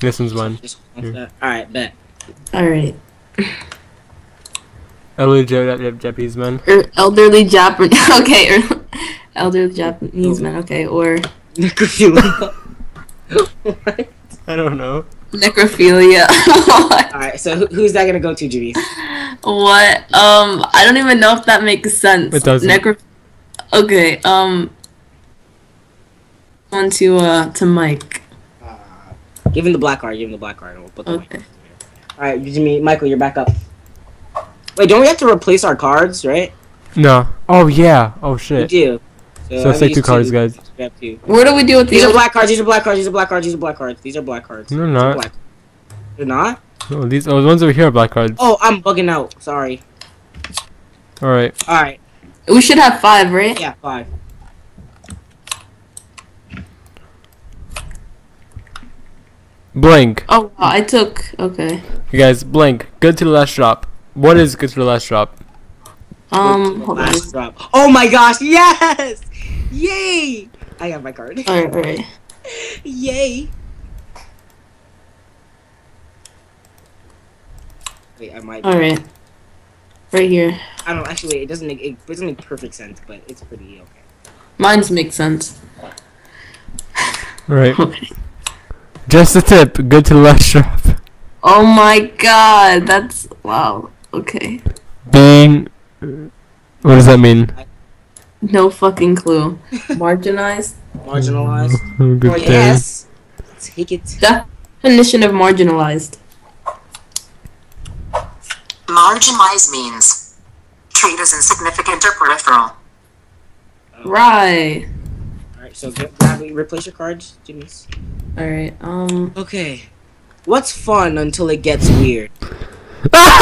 This one's mine. All right, bet. Alright. Elderly Ja- Ja- Japanese man. Er, elderly Japanese. Okay. Er, elderly Japanese man. Okay. Or Necrophilia. What? I don't know. necrophilia. All right, so who, who's that gonna go to, Judy? What? Um. I don't even know if that makes sense. It doesn't. Necro. Okay. Um. On to uh to Mike. Uh, give him the black card. Give him the black card. and We'll put the Okay. card here. All right, Jimmy, Michael, you're back up. Wait, don't we have to replace our cards, right? No. Oh yeah. Oh shit. We shit. do. So I let's take two cards, to- guys. we. What do we do with These the? are black cards. These are black cards. These are black cards. These are black cards. These are black cards. They're not. black. They're not. No, these oh, the ones over here are black cards. Oh, I'm bugging out. Sorry. All right. All right. We should have five, right? Yeah, five. Blank. Oh, I took. Okay. You guys, blank. Good to the last drop. What is good for the last drop? Um. Hold on. Last drop. Oh my gosh! Yes! Yay! I got my card. All right. All right. Yay! Wait, I might. All right. Right here. I don't actually. Wait, it doesn't make it doesn't make perfect sense, but it's pretty okay. Mine's make sense. All right. Okay. Just a tip. Good to the last drop. Oh my god, that's wow. Okay. Being. What does that mean? No fucking clue. Marginalized. Marginalized. Oh, good Oh thing. yes. Take it. Definition of marginalized. Marginalized means treat as insignificant or peripheral. Right. All right. So get, grab, replace your cards, Jamise. All right. Um. Okay. What's fun until it gets weird?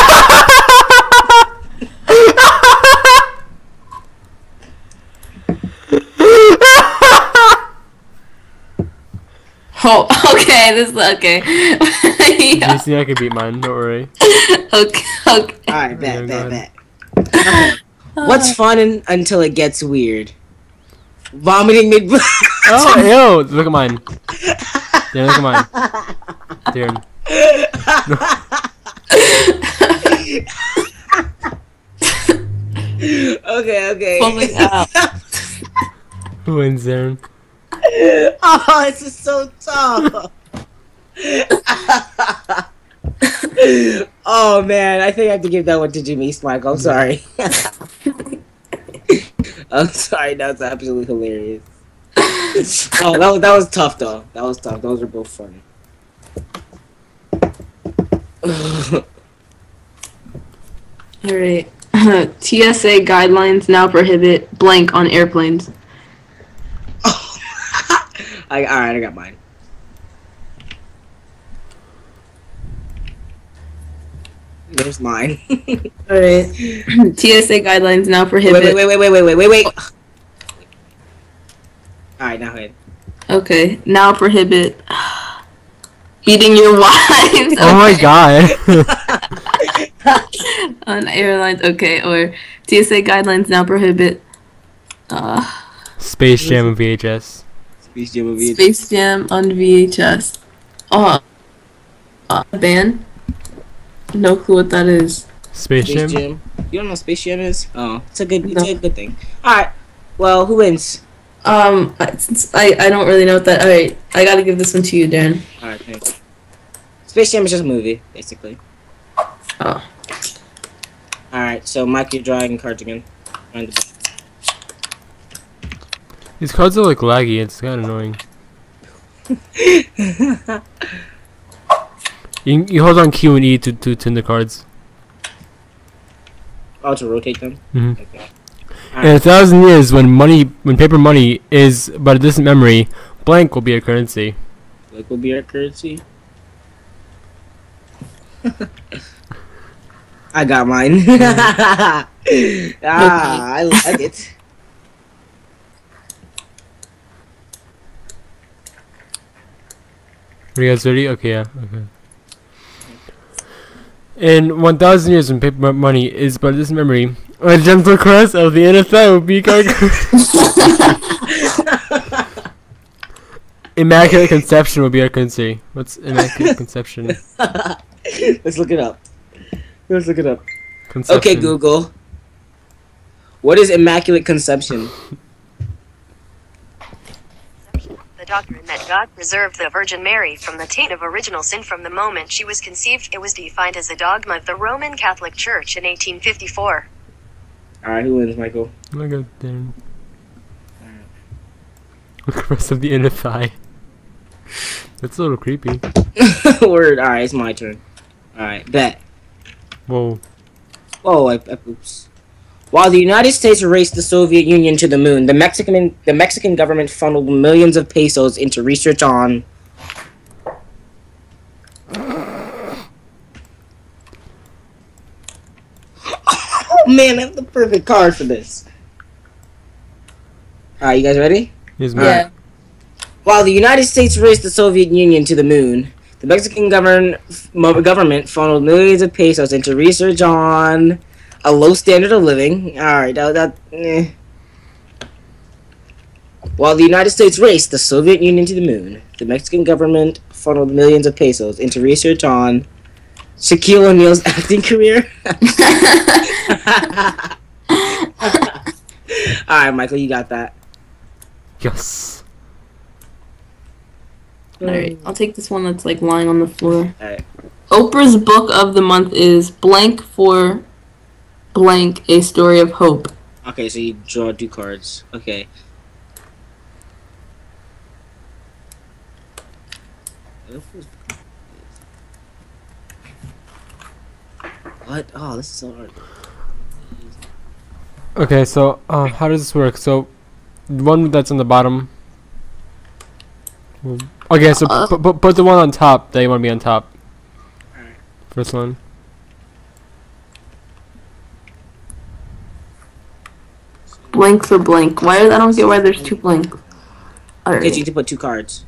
Oh. Okay. This is okay. yeah. You see, I can beat mine. Don't worry. Okay. Okay. All right. Bet. Yeah, go Bet. Bet. Okay. What's uh. fun in, until it gets weird? Vomiting mid. Oh, ew! Look at mine. Yeah, look at mine. Darren. Okay. Okay. Falling out. Who wins, Darren? oh, this is so tough. oh man, I think I have to give that one to Jimmy Smike. I'm sorry. I'm sorry. That's absolutely hilarious. oh, that was that was tough though. That was tough. Those were both funny. All right. TSA guidelines now prohibit blank on airplanes. I all right. I got mine. There's mine. All right. TSA guidelines now wait, prohibit. wait, wait, wait, wait, wait, wait, wait. All right, now ahead. Okay. Now prohibit beating your wives. Oh my god. on airlines. Okay. Or TSA guidelines now prohibit. Uh, Space Jam and VHS. Space Jam on VHS. Space Jam on VHS. Oh, uh, ban. No clue what that is. Space Jam. Space Jam. You don't know what Space Jam is? Oh, it's a good, it's No. a good thing. All right. Well, who wins? Um, I, since I I don't really know what that. All right, I gotta give this one to you, Darren. All right, thanks. Space Jam is just a movie, basically. Oh. All right. So, Mike, you're drawing cards again. These cards are like laggy. It's kind of annoying. You, you hold on Q and E to to turn the cards. Oh, to rotate them. Mhm. Okay. In a thousand years, when money, when paper money is but a distant memory, blank will be a currency. Like will be our currency. I got mine. ah, I like it. Are you guys ready? Okay, yeah. Okay. In 1,000 years, when paper money is but a distant memory, a gentle caress of the NFL will be. Immaculate Conception will be our currency. What's Immaculate Conception? Let's look it up. Let's look it up. Conception. Okay, Google. What is immaculate conception? The doctrine that God preserved the Virgin Mary from the taint of original sin from the moment she was conceived. It was defined as a dogma of the Roman Catholic Church in 1854. All right, who wins, Michael? Look at them. Look at the rest of the inner thigh. That's a little creepy. Word. All right, it's my turn. All right, bet. Whoa. Oh, I, I oops. While the United States raced the Soviet Union to the moon, the Mexican the Mexican government funneled millions of pesos into research on. Oh man, I have the perfect card for this. Alright, you guys ready? Here's Yeah. mine. Yeah. While the United States raced the Soviet Union to the moon, the Mexican govern- mo- government funneled millions of pesos into research on a low standard of living. All right, that, that eh. While the United States raced the Soviet Union to the moon, the Mexican government funneled millions of pesos into research on Shaquille O'Neal's acting career. All right, Michael, you got that. Yes. Alright, I'll take this one that's like lying on the floor. Alright. Oprah's book of the month is blank for blank a story of hope. Okay, so you draw two cards. Okay. What? Oh, this is so hard. Okay, so uh, how does this work? So, the one that's on the bottom. Well, Okay, so Uh. put, put put the one on top that you want to be on top. Alright. First one. Blank for blank. Why? I don't get why there's two blank. Because you Alright. need to put two cards.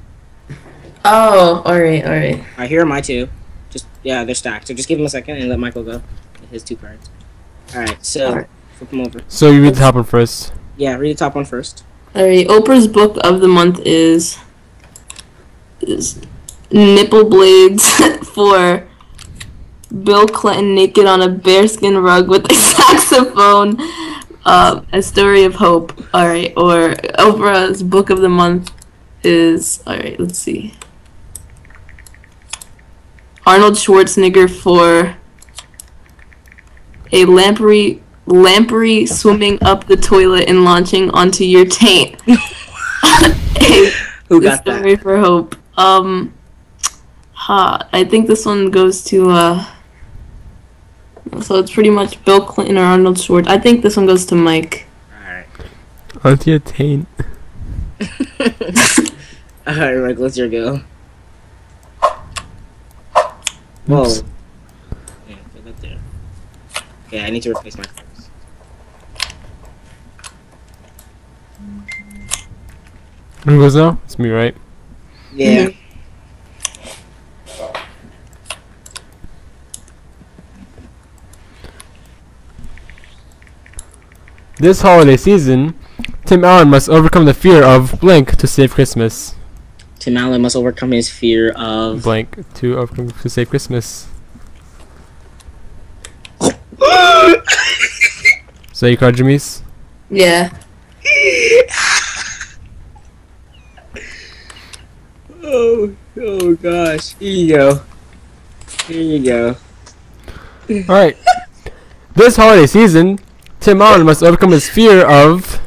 Oh, alright, alright. Alright, here are my two. Just yeah, they're stacked. So just give him a second and let Michael go. Get His two cards. Alright, so Alright. flip them over. So you read the top one first. Yeah, read the top one first. Alright, Oprah's book of the month is is nipple blades for Bill Clinton naked on a bearskin rug with a saxophone. Uh, a story of hope. All right, or Oprah's book of the month is all right. Let's see. Arnold Schwarzenegger for a lamprey lamprey swimming up the toilet and launching onto your taint. a Who got that? story for hope. Um, Ha, I think this one goes to uh. So it's pretty much Bill Clinton or Arnold Schwartz. I think this one goes to Mike. Alright. Auntie Attain. Alright, Mike, let's your go. Whoa. Oops. Yeah, put that there. Okay, I need to replace my clothes. Who goes now? It's me, right? Yeah. Mm-hmm. This holiday season, Tim Allen must overcome the fear of blank to save Christmas. Tim Allen must overcome his fear of. Blank to overcome to save Christmas. So you called Jamise? Yeah. Oh, oh gosh. Here you go. Here you go. Alright. this holiday season, Tim Allen must overcome his fear of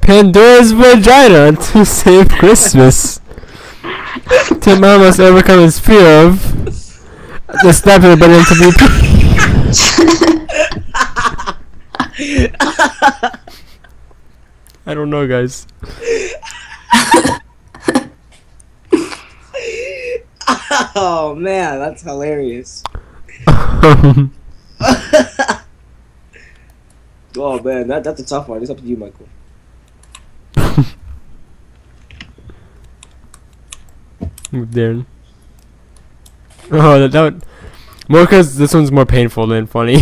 Pandora's vagina to save Christmas. Tim Allen must overcome his fear of the snap of the button to be I don't know, guys. Oh man, that's hilarious. Oh man, that, that's a tough one. It's up to you, Michael. Darren. Oh, that, that would, more because this one's more painful than funny.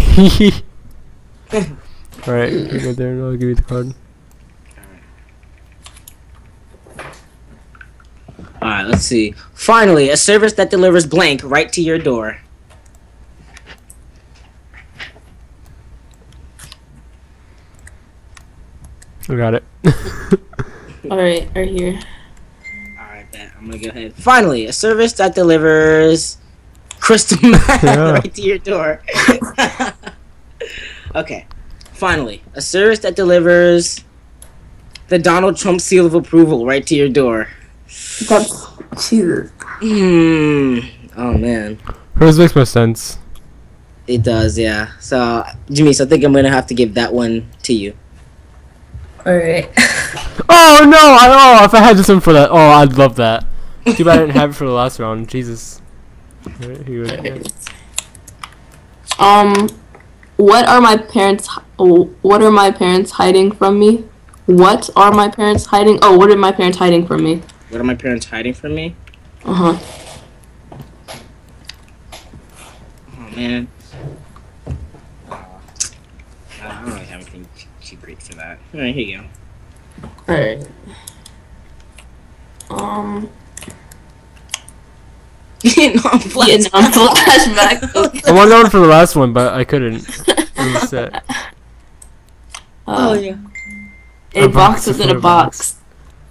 Alright, here you go, Darren. I'll give you the card. Alright, let's see. Finally, a service that delivers blank right to your door. I got it. All right, right here. Alright, bet. I'm gonna go ahead. Finally, a service that delivers crystal meth Yeah. right to your door. okay. Finally, a service that delivers the Donald Trump seal of approval right to your door. That's Jesus. Hmm. Oh man. Hers makes more sense. It does, yeah. So, Jimmy, so I think I'm gonna have to give that one to you. All right. Oh no! I, oh, if I had this one for that, oh, I'd love that. Too bad I didn't have it for the last round. Jesus. Alright, here we. Um, what are my parents? What are my parents hiding from me? What are my parents hiding? Oh, what are my parents hiding from me? What are my parents hiding from me? Uh huh. Oh man. Uh, I don't really have anything too great for that. Alright, here you go. All right. Um. Vietnam Vietnam flashback. I wanted that one for the last one, but I couldn't. It was set. Oh Uh, yeah. a A box box within within a a box.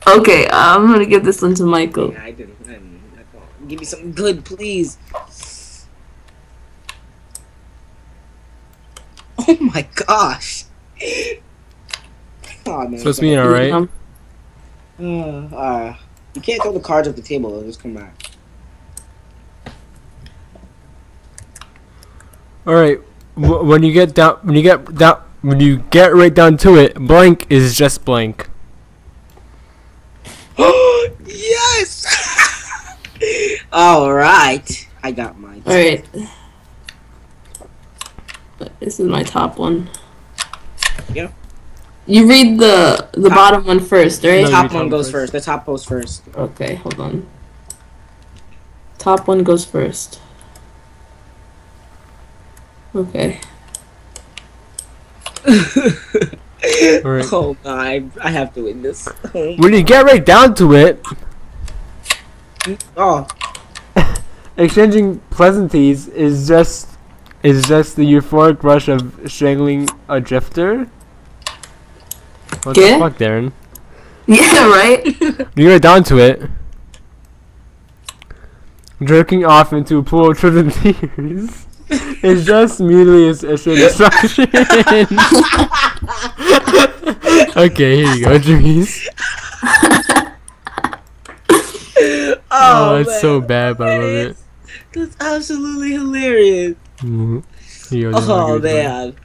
Okay, I'm gonna give this one to Michael. Yeah, I didn't. I didn't. I Give me something good, please. Oh my gosh. Oh, man. So it's me all right. Um, Uh, uh, you can't throw the cards off the table. They'll just come back. All right. W- when you get down, when you get down, when you get right down to it, blank is just blank. Yes! All right. I got mine. all right. This is my top one. Yeah. You read the the Top. bottom one first, No, right? you top one goes first. first. The top goes first. Okay, hold on. Top one goes first. Okay. All right. Oh my! I have to win this. Oh when you get right down to it, oh, exchanging pleasantries is just is just the euphoric rush of strangling a drifter. What Yeah? the fuck, Darren? Yeah, right? When you get down to it, jerking off into a pool of children tears is just merely a, a straight instruction. okay, here you go, James. Oh, it's so bad, but I love it. That's absolutely hilarious. Mhm. Here you go, Oh man.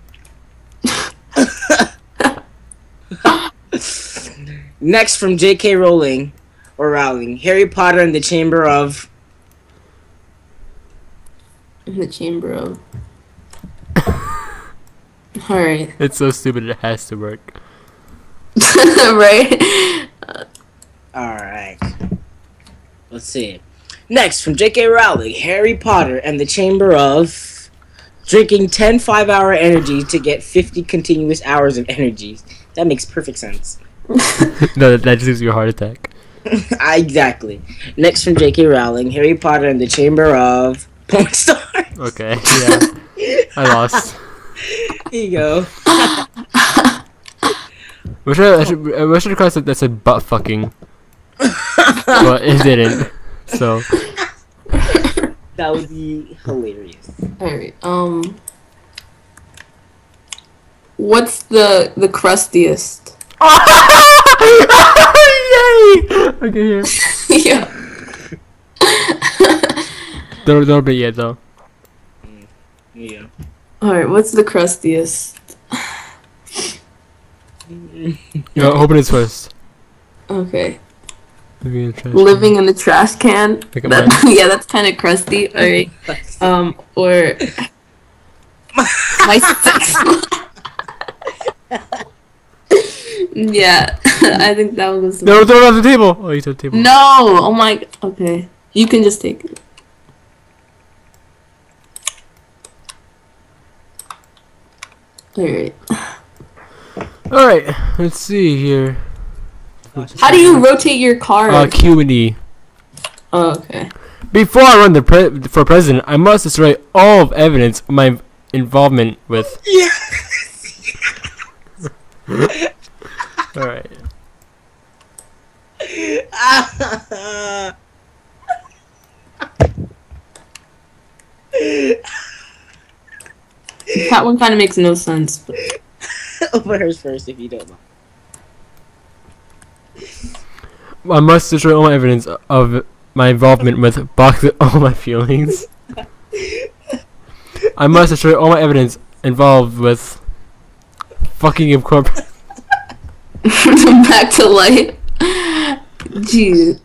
Next from J.K. Rowling or Rowling, Harry Potter and the Chamber of. In the chamber of. Alright. It's so stupid it has to work. right? All right. Let's see. Next from J.K. Rowling, Harry Potter and the Chamber of. Drinking 10 five hour energy to get 50 continuous hours of energy. That makes perfect sense. no, that, that just gives you a heart attack. exactly. Next from J.K. Rowling, Harry Potter and the Chamber of. Porn star. Okay, yeah. I lost. Here you go. Wish I, I should, I wish I crossed it that said butt fucking. but it didn't. So, That would be hilarious. Alright, um. What's the the crustiest? Yay! Okay, here. yeah. Don't, don't be yet, though. Yeah. Alright, what's the crustiest? No, open it first. Okay. Living in a trash Living in the trash can. That- yeah, that's kind of crusty. Alright. Um, or. My sex Yeah, I think that was. No, throw it off the table! Oh, you took the table. No! Oh my. Okay. You can just take it. Alright. Alright, let's see here. How do you rotate your card? Uh, Q and E. oh, okay. Before I run the pre- for president, I must destroy all of evidence of my involvement with. Yeah. Alright. That one kind of makes no sense. But Open hers first if you don't mind. I must destroy all my evidence of my involvement with box all my feelings. I must destroy all my evidence involved with fucking incorporate. back to life. Jeez.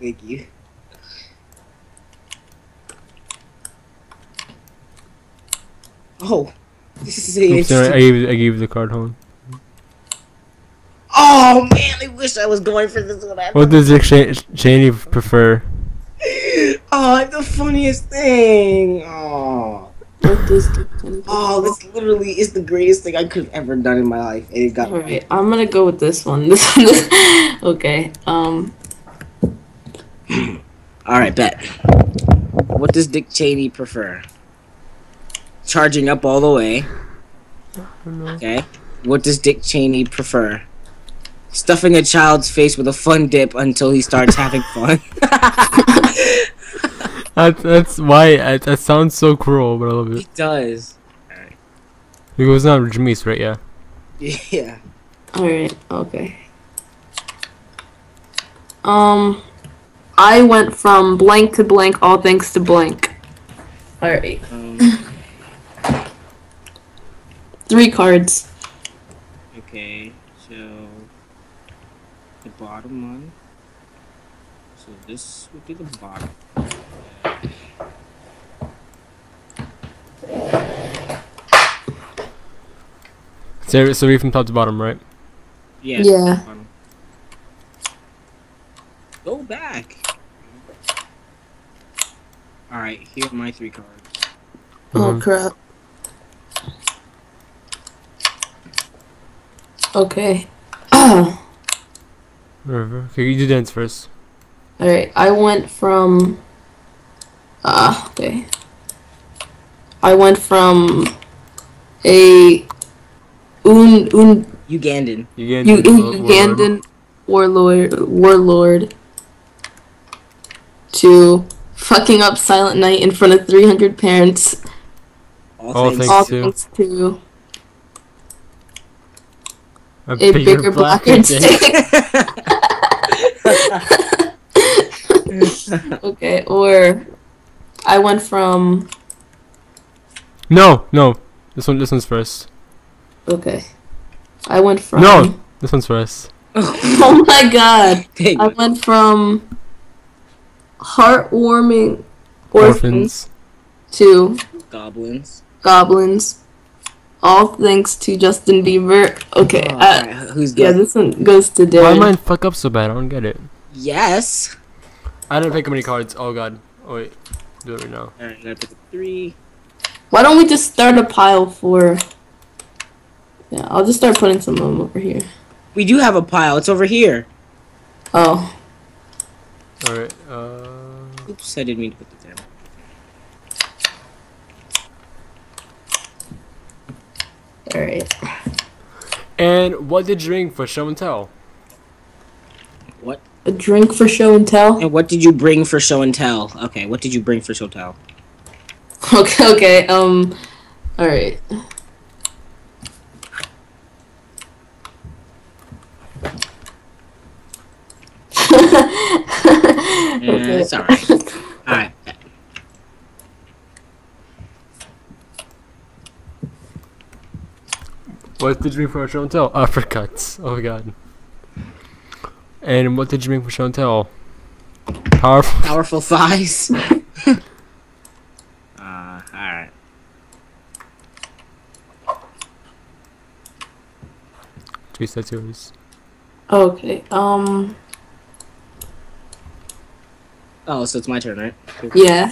Thank you. Oh, this is Oops, sorry, I gave I gave the card home. Oh man, I wish I was going for this one. I What does Dick Cheney Cheney prefer? Oh, the funniest thing. Oh, What oh, this literally is the greatest thing I could have ever done in my life, and it got. Alright, I'm gonna go with this one. This one. okay. Um. All right, bet. What does Dick Cheney prefer? Charging up all the way. Okay. What does Dick Cheney prefer? Stuffing a child's face with a fun dip until he starts having fun. That, that's why I, that sounds so cruel, but I love it. it does. It was not Jamise, right? Yeah. Yeah. Alright. Okay. Um. I went from blank to blank, all thanks to blank. Alright. Um, Three cards. okay. So the bottom one. So this would be the bottom. So, so read from top to bottom, right? Yeah. Yeah. bottom. Go back. All right. Here are my three cards. Oh Mhm. crap. Okay. Whatever. Okay, you do dance first. Alright, I went from. Ah, okay. I went from a un un Ugandan. U- warlord. Ugandan warlord warlord to fucking up Silent Night in front of 300 parents. All, All things. thanks All to- thanks to A, a bigger, blacker dick. Okay, or I went from No, no. This one. This one's first. okay. I went from No. This one's first. Oh my god. Dang. I went from heartwarming orphans, to Goblins. goblins. All thanks to Justin Bieber. Okay, Oh, uh, alright, who's yeah, this one goes to Why Darren. mine fuck up so bad? I don't get it. Yes. I didn't pick up any cards. Oh god. Oh wait. Do it right now. Alright, I gotta pick a three. Why don't we just start a pile for? Yeah, I'll just start putting some of them over here. We do have a pile. It's over here. Oh, All right. Uh. Oops, I didn't mean to put it there. All right. And what did you drink for show and tell? What? A drink for show and tell. And what did you bring for show and tell? Okay, what did you bring for show and tell? Okay, okay. Um, all right. Yeah, it's alright. Alright. What did you bring for show and tell? Uppercuts. Oh my god. And what did you bring for show and tell? Powerful. Powerful thighs. uh, alright. Jeez, that's yours. Okay. Um. Oh, so it's my turn, right? Yeah.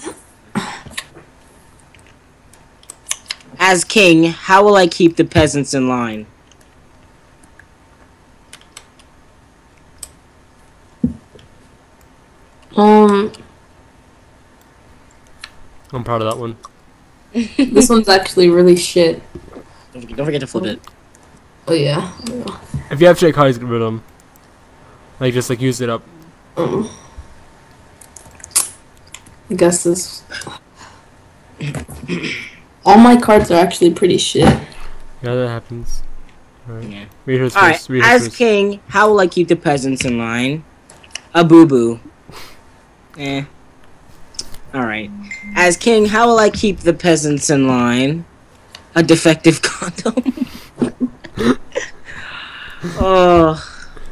As king, how will I keep the peasants in line? Um. I'm proud of that one. This one's actually really shit. Don't forget, don't forget to flip it. Oh yeah. If you have shit cards, get rid of them. Like just like use it up. Um. I guess this. All my cards are actually pretty shit. Yeah, that happens. Alright. Yeah. Read Alright, first. Read as first. king, how will I keep the peasants in line? A boo boo. Eh. Alright. As king, how will I keep the peasants in line? A defective condom. oh.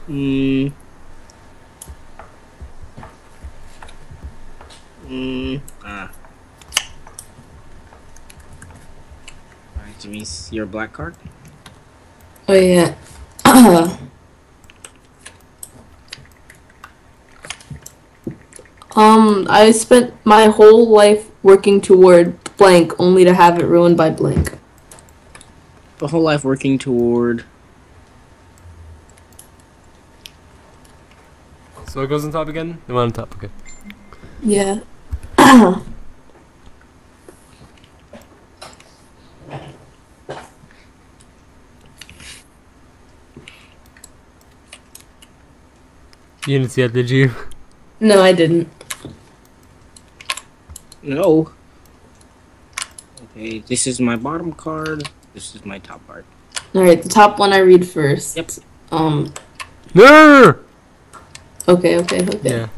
Hmm. Hmm. Alright, your black card? Oh yeah. um, I spent my whole life working toward blank, only to have it ruined by blank. The whole life working toward So it goes on top again? The one on top, okay. Yeah. You didn't see that, did you? no, I didn't. No. Okay, this is my bottom card. This is my top card. All right, the top one I read first. Yep. Um. No! Okay. Okay. Okay. Yeah.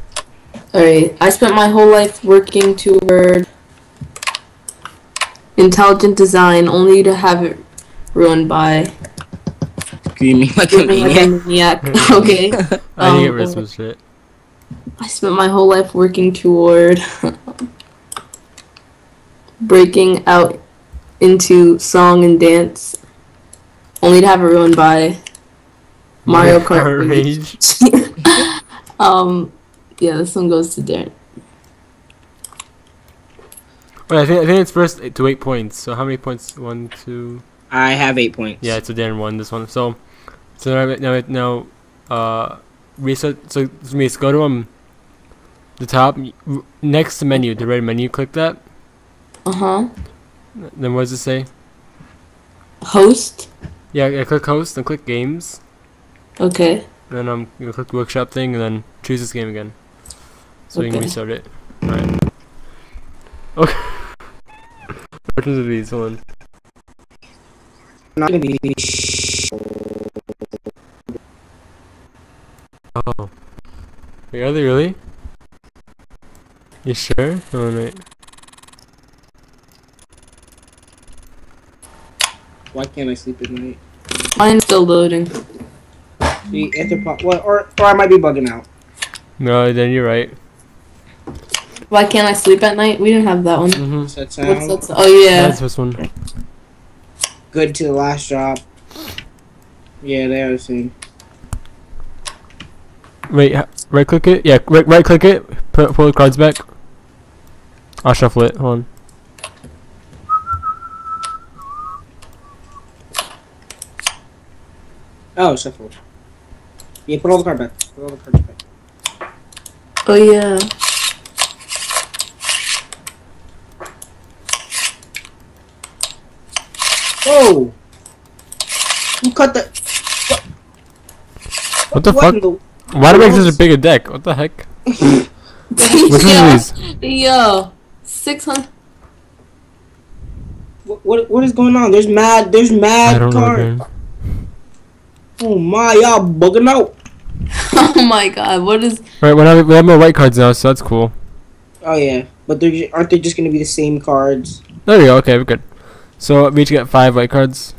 All right. I spent my whole life working toward intelligent design, only to have it ruined by Screaming like a like a maniac. maniac. okay. I need get Um, rid of some shit. I spent my whole life working toward breaking out into song and dance, only to have it ruined by Mario Kart Rage. Rage. um, yeah, this one goes to Darren. Wait, I think I think it's first to eight points. So how many points? One, two. I have eight points. Yeah, so Darren won this one. So, so now now now, uh, reset. So so go to um, the top next to menu, the red menu. Click that. Uh huh. Then what does it say? Host. Yeah, yeah. Click host and click games. Okay. Then um, you click the workshop thing and then choose this game again. So you can restart it. Alright. Okay. Versions of these one. Not gonna be. Oh. Wait, are they really? You sure? Oh wait. Why can't I sleep at night? Mine's still loading. The anthropo- what? Or, or I might be bugging out. No, then you're right. Why can't I sleep at night? We didn't have that one. Mm-hmm. What's that What's sound? Oh yeah. That's this one. Good to the last drop. Yeah, they are the same. Wait, right click it. Yeah, right, right click it. Put pull the cards back. I'll shuffle it. Hold on. Oh, shuffle. Yeah, put all the card back. Put all the cards back. Oh yeah. Whoa! Who cut the? What the what fuck? in the- Why do I make Gross. such a bigger deck? What the heck? Which one Yo, of these? Yo, six hundred. What, what what is going on? There's mad. There's I mad don't know. cards. Oh my, y'all bugging out. Oh my god, what is? Right, we have, we have more white cards now, so that's cool. Oh yeah, but they're ju- aren't they just gonna be the same cards? There we go. Okay, we're good. So we each get five white cards.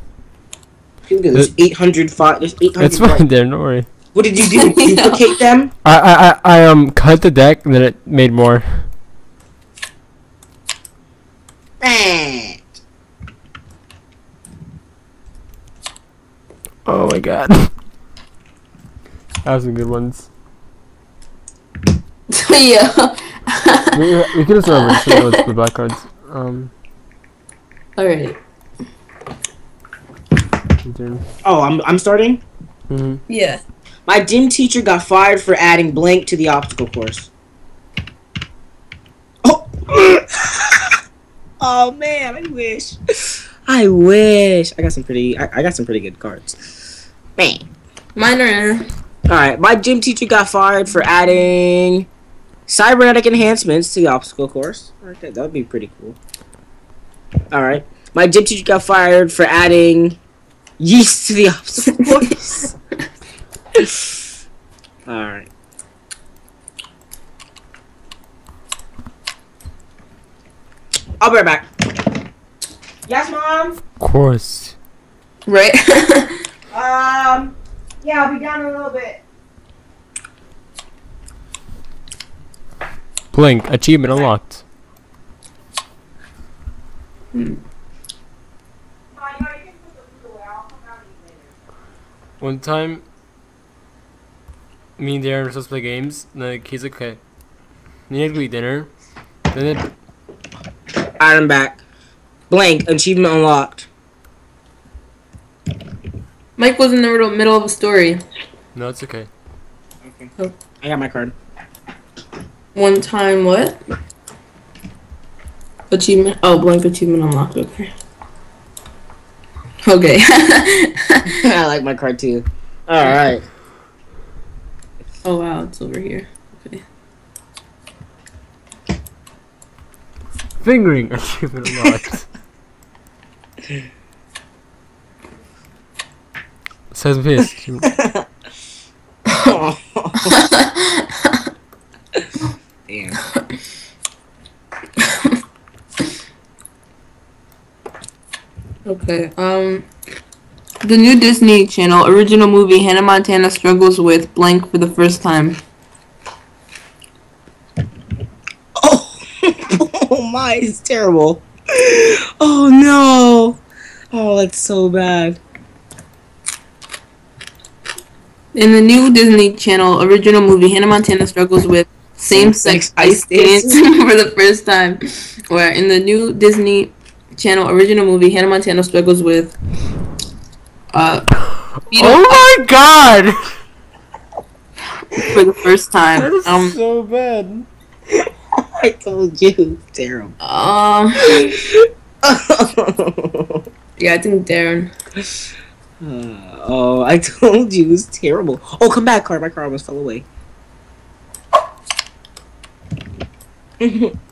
Look at There's 805. There's 800. It's fine, there. Don't worry. What did you do? Duplicate them? I I I, I um cut the deck and then it made more. Oh my god. that was some good ones. yeah. we, we could have started with some of those- the black cards. Um, All right. Oh, I'm I'm starting. hmm Yeah. My gym teacher got fired for adding blank to the obstacle course. Oh. oh man, I wish. I wish. I got some pretty. I, I got some pretty good cards. Man. Mine are. All right, my gym teacher got fired for adding cybernetic enhancements to the obstacle course. Okay, that would be pretty cool. All right, my gym teacher got fired for adding yeast to the obstacle course. All right. I'll be right back. Yes, mom. Of course. Right. Um. Yeah, I'll be down in a little bit. Blink achievement unlocked. Hmm. One time, me and Darren were supposed to play games, and like he's like, okay, you need to eat dinner. Then it, Alright, I'm back. Blank, achievement unlocked. Mike was in the middle, middle of a story. no, it's okay. I got my card. One time, what? Achievement. Oh, blank achievement unlocked. Okay. Okay. I like my card too. Alright. Oh wow, it's over here. Okay. Fingering achievement unlocked. Says piss. Damn. Okay. Um, the new Disney Channel original movie Hannah Montana struggles with blank for the first time. Oh, oh my, it's terrible. Oh no. Oh, that's so bad. In the new Disney Channel original movie, Hannah Montana struggles with same-sex ice dance for the first time. Where in the new Disney Channel original movie, Hannah Montana struggles with uh fetal oh my god! for the first time. That is Um, so bad. I told you. Terrible. um, yeah, I think Darren. Uh, oh, I told you it was terrible. Oh, come back, car. My car almost fell away.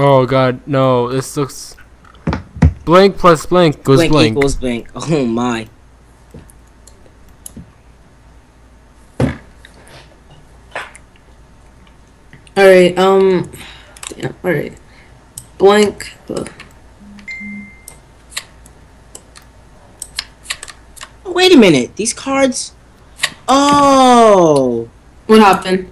Oh god, no! This looks blank plus blank goes blank, blank equals blank. Oh my. All right. Um. All right. Blank. Oh, wait a minute. These cards. Oh. What happened?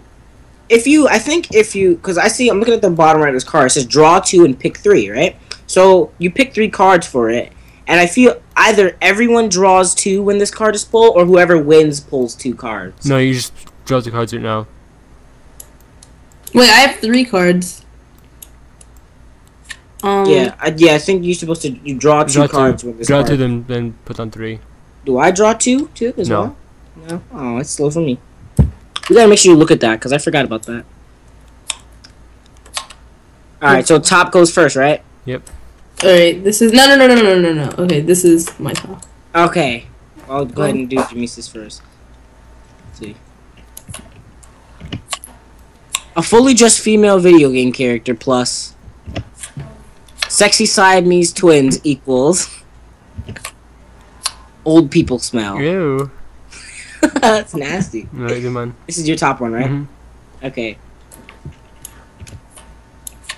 If you, I think if you, because I see, I'm looking at the bottom right of this card. It says draw two and pick three, right? So you pick three cards for it, and I feel either everyone draws two when this card is pulled, or whoever wins pulls two cards. No, you just draw the cards right now. Wait, I have three cards. Um. Yeah, I, yeah. I think you're supposed to you draw two Draw cards two. with this Draw card. two, then then put on three. Do I draw two too as No. well? No. Oh, it's slow for me. You gotta make sure you look at that because I forgot about that. All right, so top goes first, right? Yep. All right. This is no, no, no, no, no, no, no. Okay, this is my top. Okay. I'll go ahead oh. and do Jamise's first. Let's see. A fully dressed female video game character plus sexy Siamese twins equals old people smell. Ew. That's nasty. No, do mine. This is your top one, right? Mhm. Okay.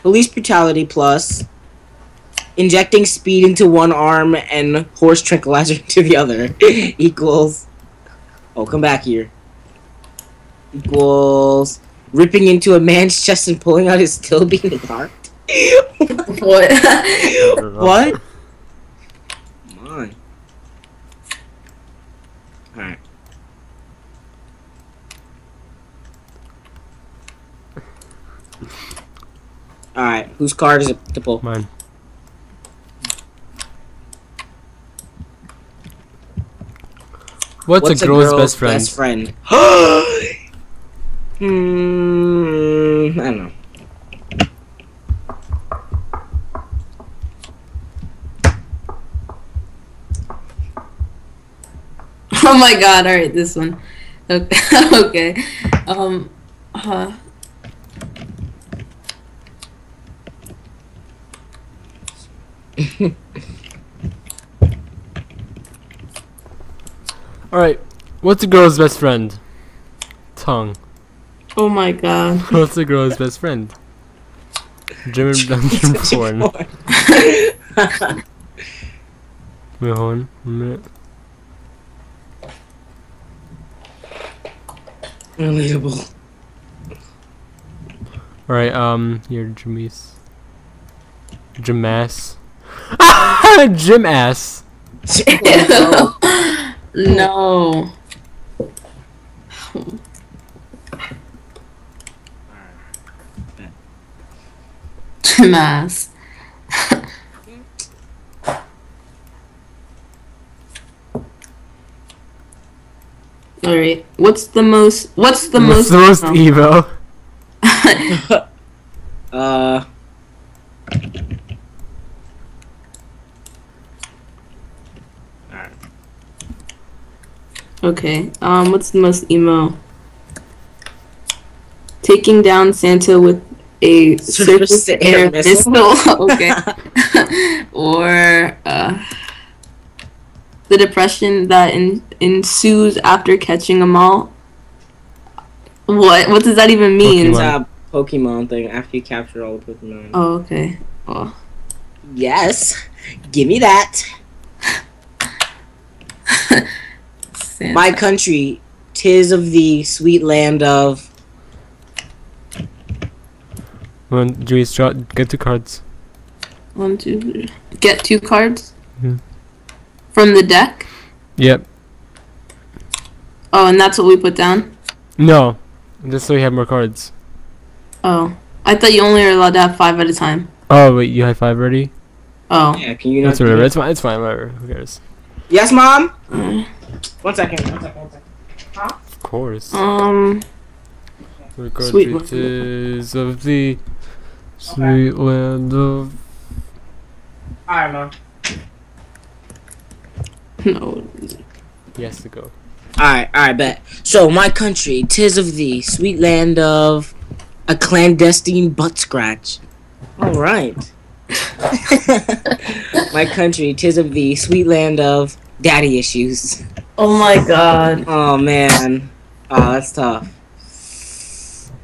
Police brutality plus injecting speed into one arm and horse tranquilizer into the other equals. Oh, come back here. Equals ripping into a man's chest and pulling out his still beating heart. What? what? Come on. Alright. Alright, whose card is it to pull? Mine. What's, a girl's, best friend? Best friend. hmm, I don't know. oh my god! All right, this one. Okay. okay. Um. Uh, Alright. What's a girl's best friend? Tongue. oh my god. What's a girl's best friend? German dungeon porn. Wait, hold on. a minute. Relatable. Alright, um, here, Jamise. Jamas. Gym ass. no. Gym ass. All right. What's the most? What's the What's most? the most evil? Uh. Okay. Um. What's the most emo? Taking down Santa with a Surface surface to air air missile. missile. okay. or uh, the depression that en- ensues after catching them all. What? What does that even mean? It's Pokemon. a Pokemon thing after you capture all the Pokemon. Oh, okay. Oh. Yes. Give me that. Santa. My country, tis of the sweet land of. One, Jamise, draw, get two cards. One, two, three. Get two cards Mhm. from the deck. Yep. Oh, and that's what we put down. No. Just so we have more cards. Oh, I thought you only are allowed to have five at a time. Oh, wait, you high five already? Oh, Yeah, can you not? That's whatever. It's fine. It's fine. Whatever. Who cares? Yes, mom. Mm. One second. One second. One second. Of course. um, We're going sweet to of the sweet land of. All right, mom. no. He has to go. Alright, alright, bet. So, my country, tis of thee, sweet land of a clandestine butt scratch. Alright. my country, tis of thee, sweet land of daddy issues. Oh my god. Oh, man. Oh, that's tough.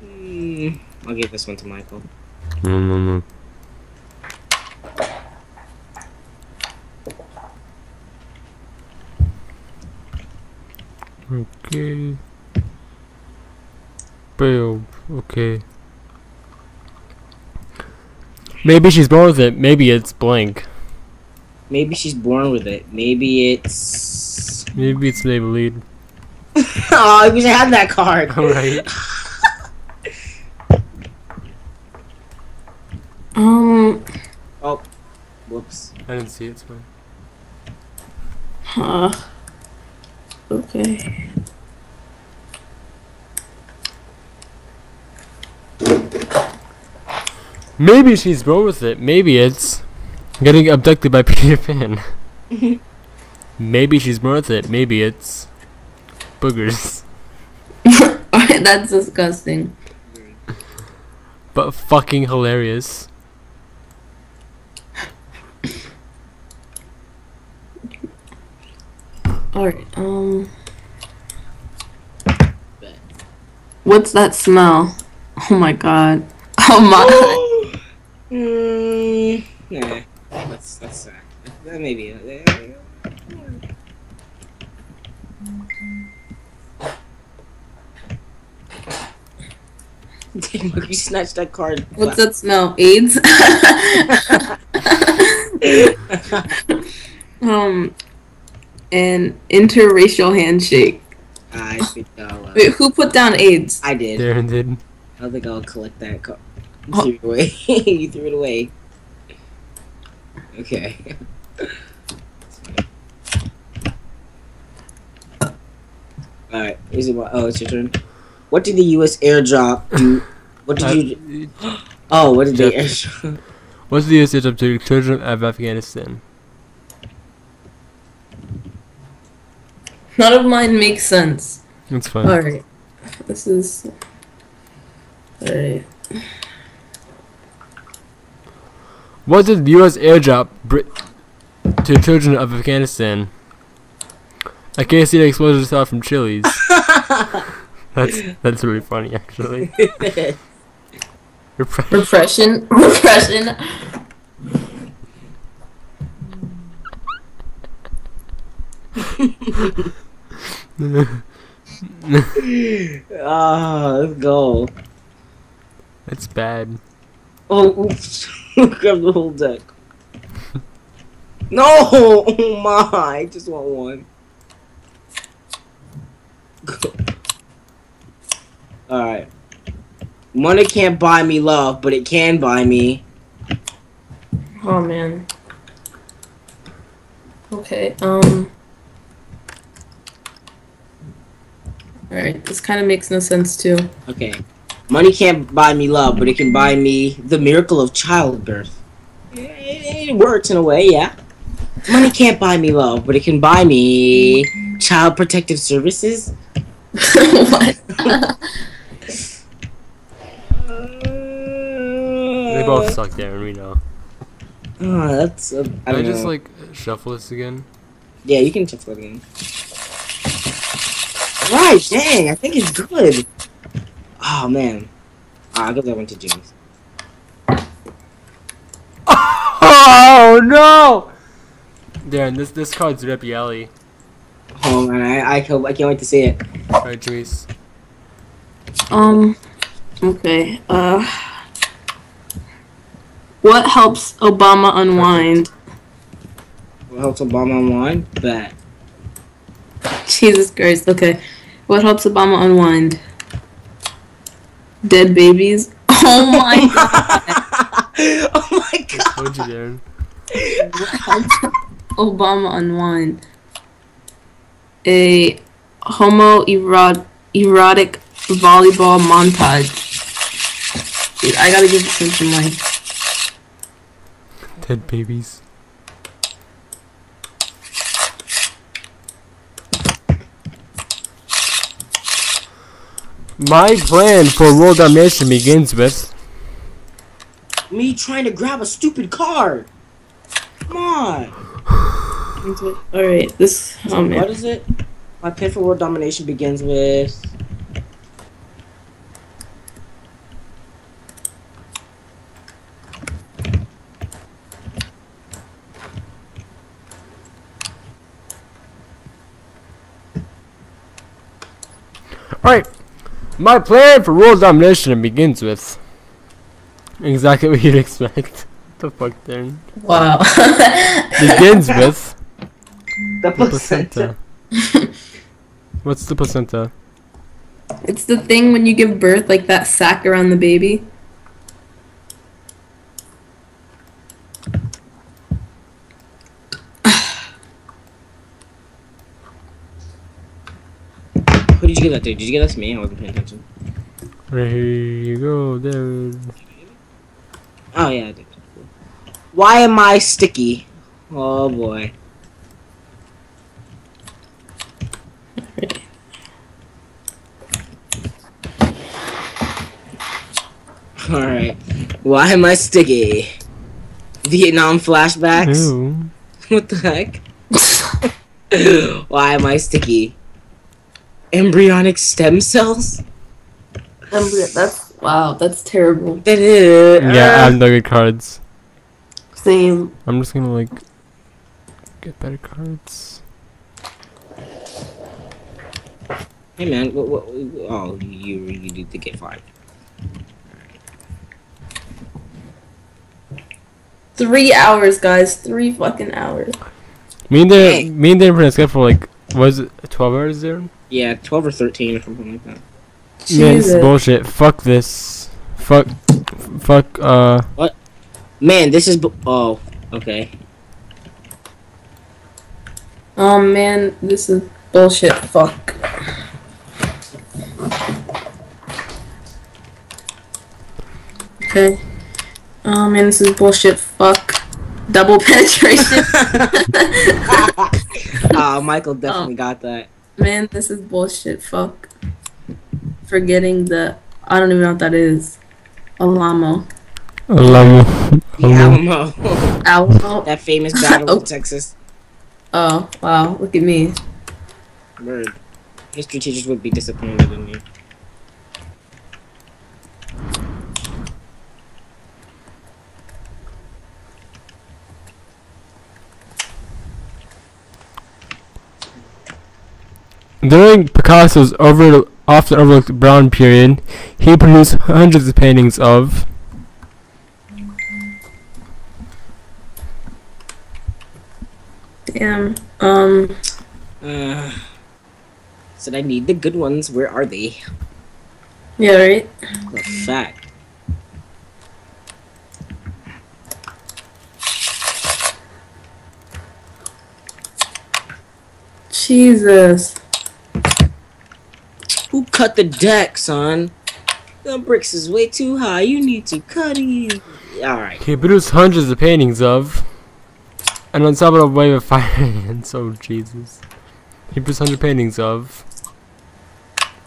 Hmm. I'll give this one to Michael. No, no, no. Okay. Boom. Okay. Maybe she's born with it. Maybe it's blank. Maybe she's born with it. Maybe it's. Maybe it's Maybelline. oh, I wish I had that card. Alright. Um. Oh, Whoops. I didn't see it. It's fine. Huh. Okay. Maybe she's born with it. Maybe it's getting abducted by Peter Pan. Maybe she's born with it. Maybe it's boogers. That's disgusting. But fucking hilarious. Alright, um. What's that smell? Oh my god. Oh my. You snatched that card. What's that smell? AIDS? um. An interracial handshake. I think I'll. Uh, Wait, who put down AIDS? I did. Darren did. I don't think I'll collect that card. You Oh. threw it away. you threw it away. Okay. Alright, is it my, oh, it's your turn. What did the U.S. airdrop do? What did you? Uh, Oh, what did they Jeff- airdrop? what's the usage of to children of Afghanistan? None of mine makes sense. That's fine. Alright. This is. Alright. What did the U.S. airdrop Brit- to children of Afghanistan? A case that exploded itself from Chili's. That's that's really funny, actually. Repre- Repression. Repression. Ah, let's go. That's bad. Oh, oops. Grab the whole deck. No! Oh my! I just want one. Alright. Money can't buy me love, but it can buy me. Oh man. Okay, um. Alright, this kind of makes no sense too. Okay. Money can't buy me love, but it can buy me the miracle of childbirth. It, it works in a way, yeah. Money can't buy me love, but it can buy me child protective services. what? They both suck, Darren. We know. Oh, that's. Uh, I Can I don't just know. like shuffle this again? Yeah, you can shuffle it again. Right, dang, I think it's good. Oh man. Ah, I'll give that one to James. Oh no! Darren, this this card's Rippy Alley. Oh man, I I can't, I can't wait to see it. Right, James? Um. Okay. Uh. What helps Obama unwind? What helps Obama unwind? That. Jesus Christ. Okay. What helps Obama unwind? Dead babies. Oh my god. oh my god. Told you, Darren. Obama unwind. A homoerotic erotic volleyball montage. Dude, I gotta give this some to Mike. Dead babies. My plan for world domination begins with Me trying to grab a stupid card. Come on. Alright, this. Oh man. is it? My plan for world domination begins with. Alright. My plan for world domination begins with exactly what you'd expect. the fuck, Darren? Wow. Begins with The the placenta. What's the placenta? It's the thing when you give birth, like that sack around the baby. Who did you get that to? Did you get that to me? I wasn't paying attention. Here you go, Darren. Oh yeah, I did. Why am I sticky? Oh boy. Alright. Why am I sticky? Vietnam flashbacks? Ew. What the heck? Why am I sticky? Embryonic stem cells? That's wow. That's terrible. That is. Yeah, I have no good cards. Same. I'm just gonna like get better cards. Hey man, what, what, oh, you you need to get five. Three hours, guys. Three fucking hours. Me and Dan, Hey. me and Dan were in for like was it 12 hours there? Yeah, twelve or thirteen or something like that. Man, this is bullshit. Fuck this. Fuck. Fuck. Uh. What? Man, this is. Bu- oh, okay. Oh man, this is bullshit. Fuck. Okay. Oh man, this is bullshit. Fuck. Double penetration. Ah, Michael definitely got that. Man, this is bullshit. Fuck. Forgetting the. I don't even know what that is. Alamo. Alamo. The Alamo, Alamo. that famous battle Oh. in Texas. Oh wow! Look at me. Word. History teachers would be disappointed in you. During Picasso's over, often overlooked brown period, he produced hundreds of paintings of Damn. Um. Uh, said I need the good ones. Where are they? Yeah. Right. The fact. Jesus. Who cut the deck, son? The bricks is way too high. You need to cut it. All right. he produced hundreds of paintings of an unstoppable wave of fire and so Jesus. He produced hundred paintings of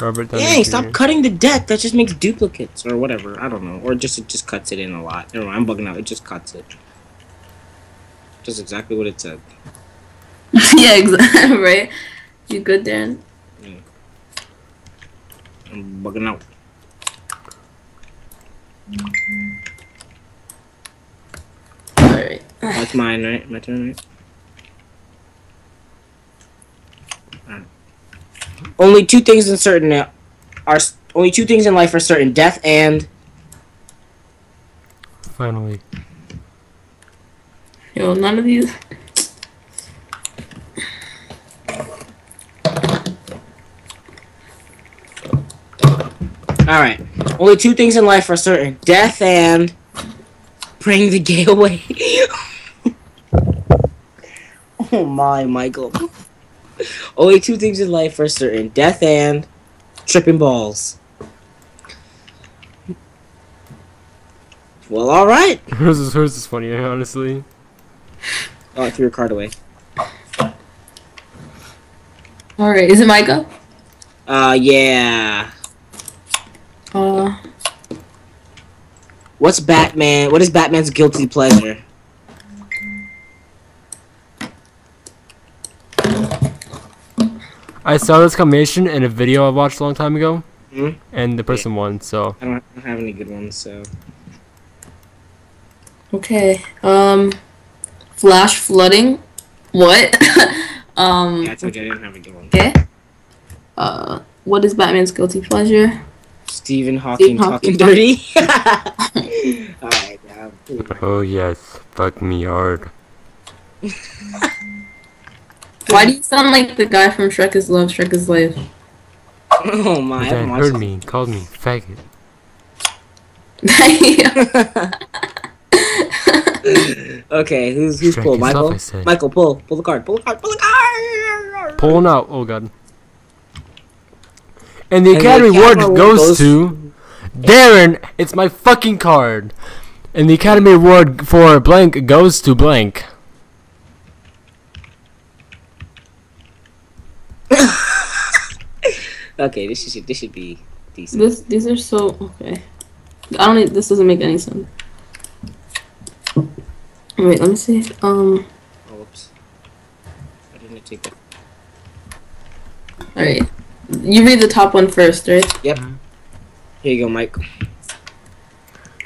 Robert Downey Dang! Jr. Stop cutting the deck. That just makes duplicates or whatever. I don't know. Or just it just cuts it in a lot. Never mind. I'm bugging out. It just cuts it. Just exactly what it said. yeah. Exactly. right. You good, Dan? I'm bugging out. All right. That's mine, right? My turn, right? Alright. Only two things in certain uh, are only two things in life are certain: death and Finally. Yo, none of these. All right. Only two things in life are certain: death and praying the gay away. oh my, Michael. Only two things in life are certain: death and tripping balls. Well, all right. Hers is hers is funnier, honestly. Oh, I threw your card away. All right. Is it Micah? Uh, yeah. Uh. What's Batman? What is Batman's guilty pleasure? I saw this combination in a video I watched a long time ago, Hmm? and the person won. So I don't, I don't have any good ones, so. Okay. Um. Flash flooding. What? um. Yeah, I told you I didn't have a good one. Okay. Uh. what is Batman's guilty pleasure? Stephen Hawking Hawking. talking dirty. Alright, now. Oh yes, fuck me hard. Why do you sound like the guy from Shrek is Love, Shrek is Life? Oh my, I But watched heard that. me, called me faggot. okay, who's who's Shrek pull? is love, Michael. I said. Michael, pull, pull the card, pull the card, pull the card. Pulling out. Oh god. And the And the Academy Academy Award Award goes, goes- to Darren. It's my fucking card. And the Academy Award for blank goes to blank. Okay, this should this should be decent. this these are so okay. I don't. This doesn't make any sense. Wait, let me see. Um. Oh, whoops. I didn't take that. All right. You read the top one first, right? Yep. Mm-hmm. Here you go, Mike.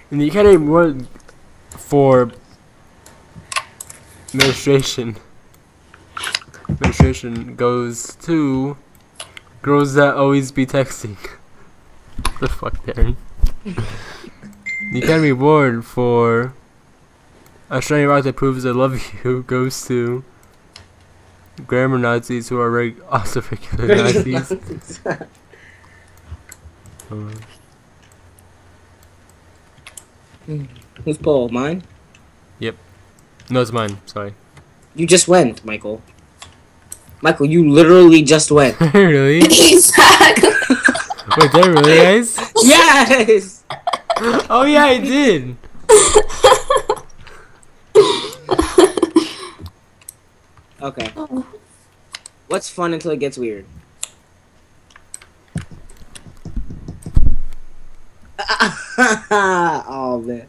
And the Academy Award for administration administration goes to girls that always be texting. the fuck, Darren? the Academy Award for a shiny rock that proves I love you goes to grammar Nazis who are reg- also regular Nazis. Uh, Who's pull? Mine? Yep. No, it's mine. Sorry. You just went, Michael. Michael, you literally just went. really? exactly. Wait, did I really, guys? yes. Oh yeah, I did. Okay. Oh. What's fun until it gets weird? oh man.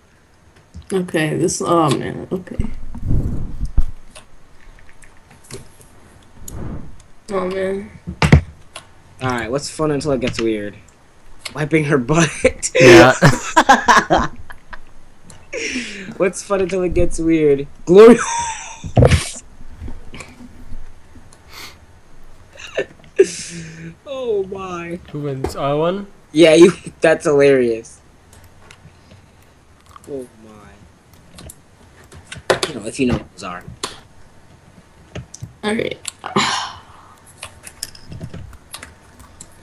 Okay. This. Oh man. Okay. Oh man. All right. What's fun until it gets weird? Wiping her butt. Yeah. What's fun until it gets weird? Glory. Oh my. Who wins? I won. Yeah, you. That's hilarious. Oh my. You know, if you know what those are. All right.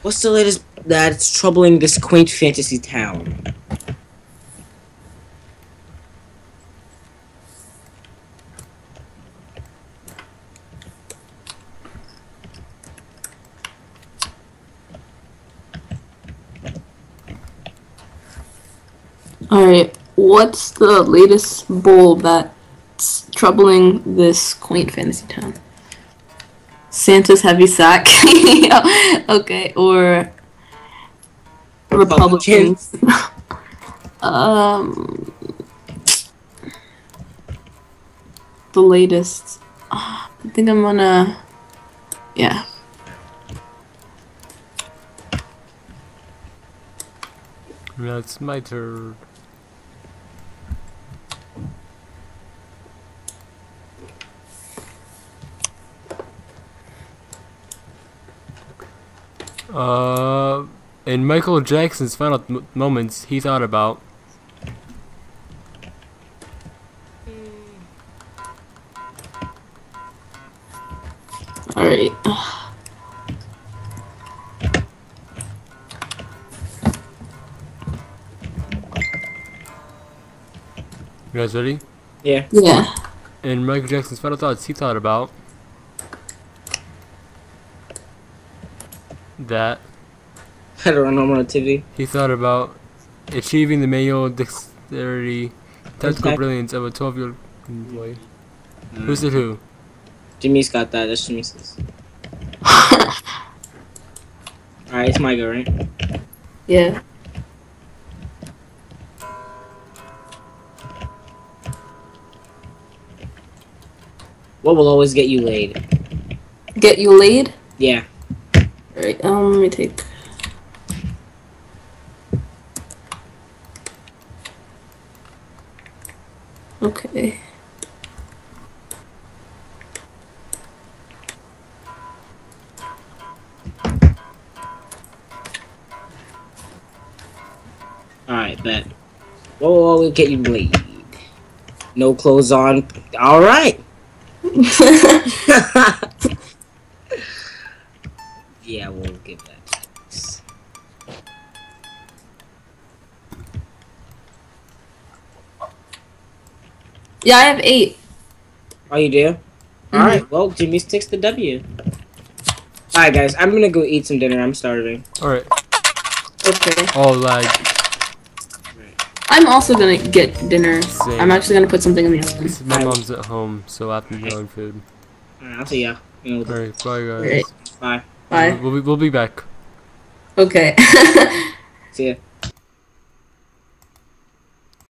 What's the latest that's troubling this quaint fantasy town? All right. What's the latest bull that's troubling this quaint fantasy town? Santa's heavy sack. okay, or Republicans. um, the latest. Ah, I think I'm gonna. Yeah. It's my turn. Uh, in Michael Jackson's final m- moments, he thought about. All right. You guys ready? Yeah. Yeah. In Michael Jackson's final thoughts, he thought about that Heteronormativity. he thought about achieving the manual dexterity, tactical Okay. brilliance of a 12-year-old boy. Hmm. Who said who? Jamise got that. That's Jamise. Alright, it's my go, right? Yeah. What will always get you laid? Get you laid. Yeah. Alright, um, let me take... Okay. Alright, bet. oh, we'll get you bleed. No clothes on. Alright! yeah, we'll give that. yeah, I have eight. Oh, you do? Mm-hmm. All right. Well, Jimmy sticks the W. All right, guys. I'm gonna go eat some dinner. I'm starving. Alright. Okay. Oh, lag. I'm also gonna get dinner. Same. I'm actually gonna put something in the oven. My mom's at home, so I have to be growing food. All right, I'll see ya. You know, Alright, bye guys. Alright. Bye. Bye. We'll be, we'll be back. Okay. See ya.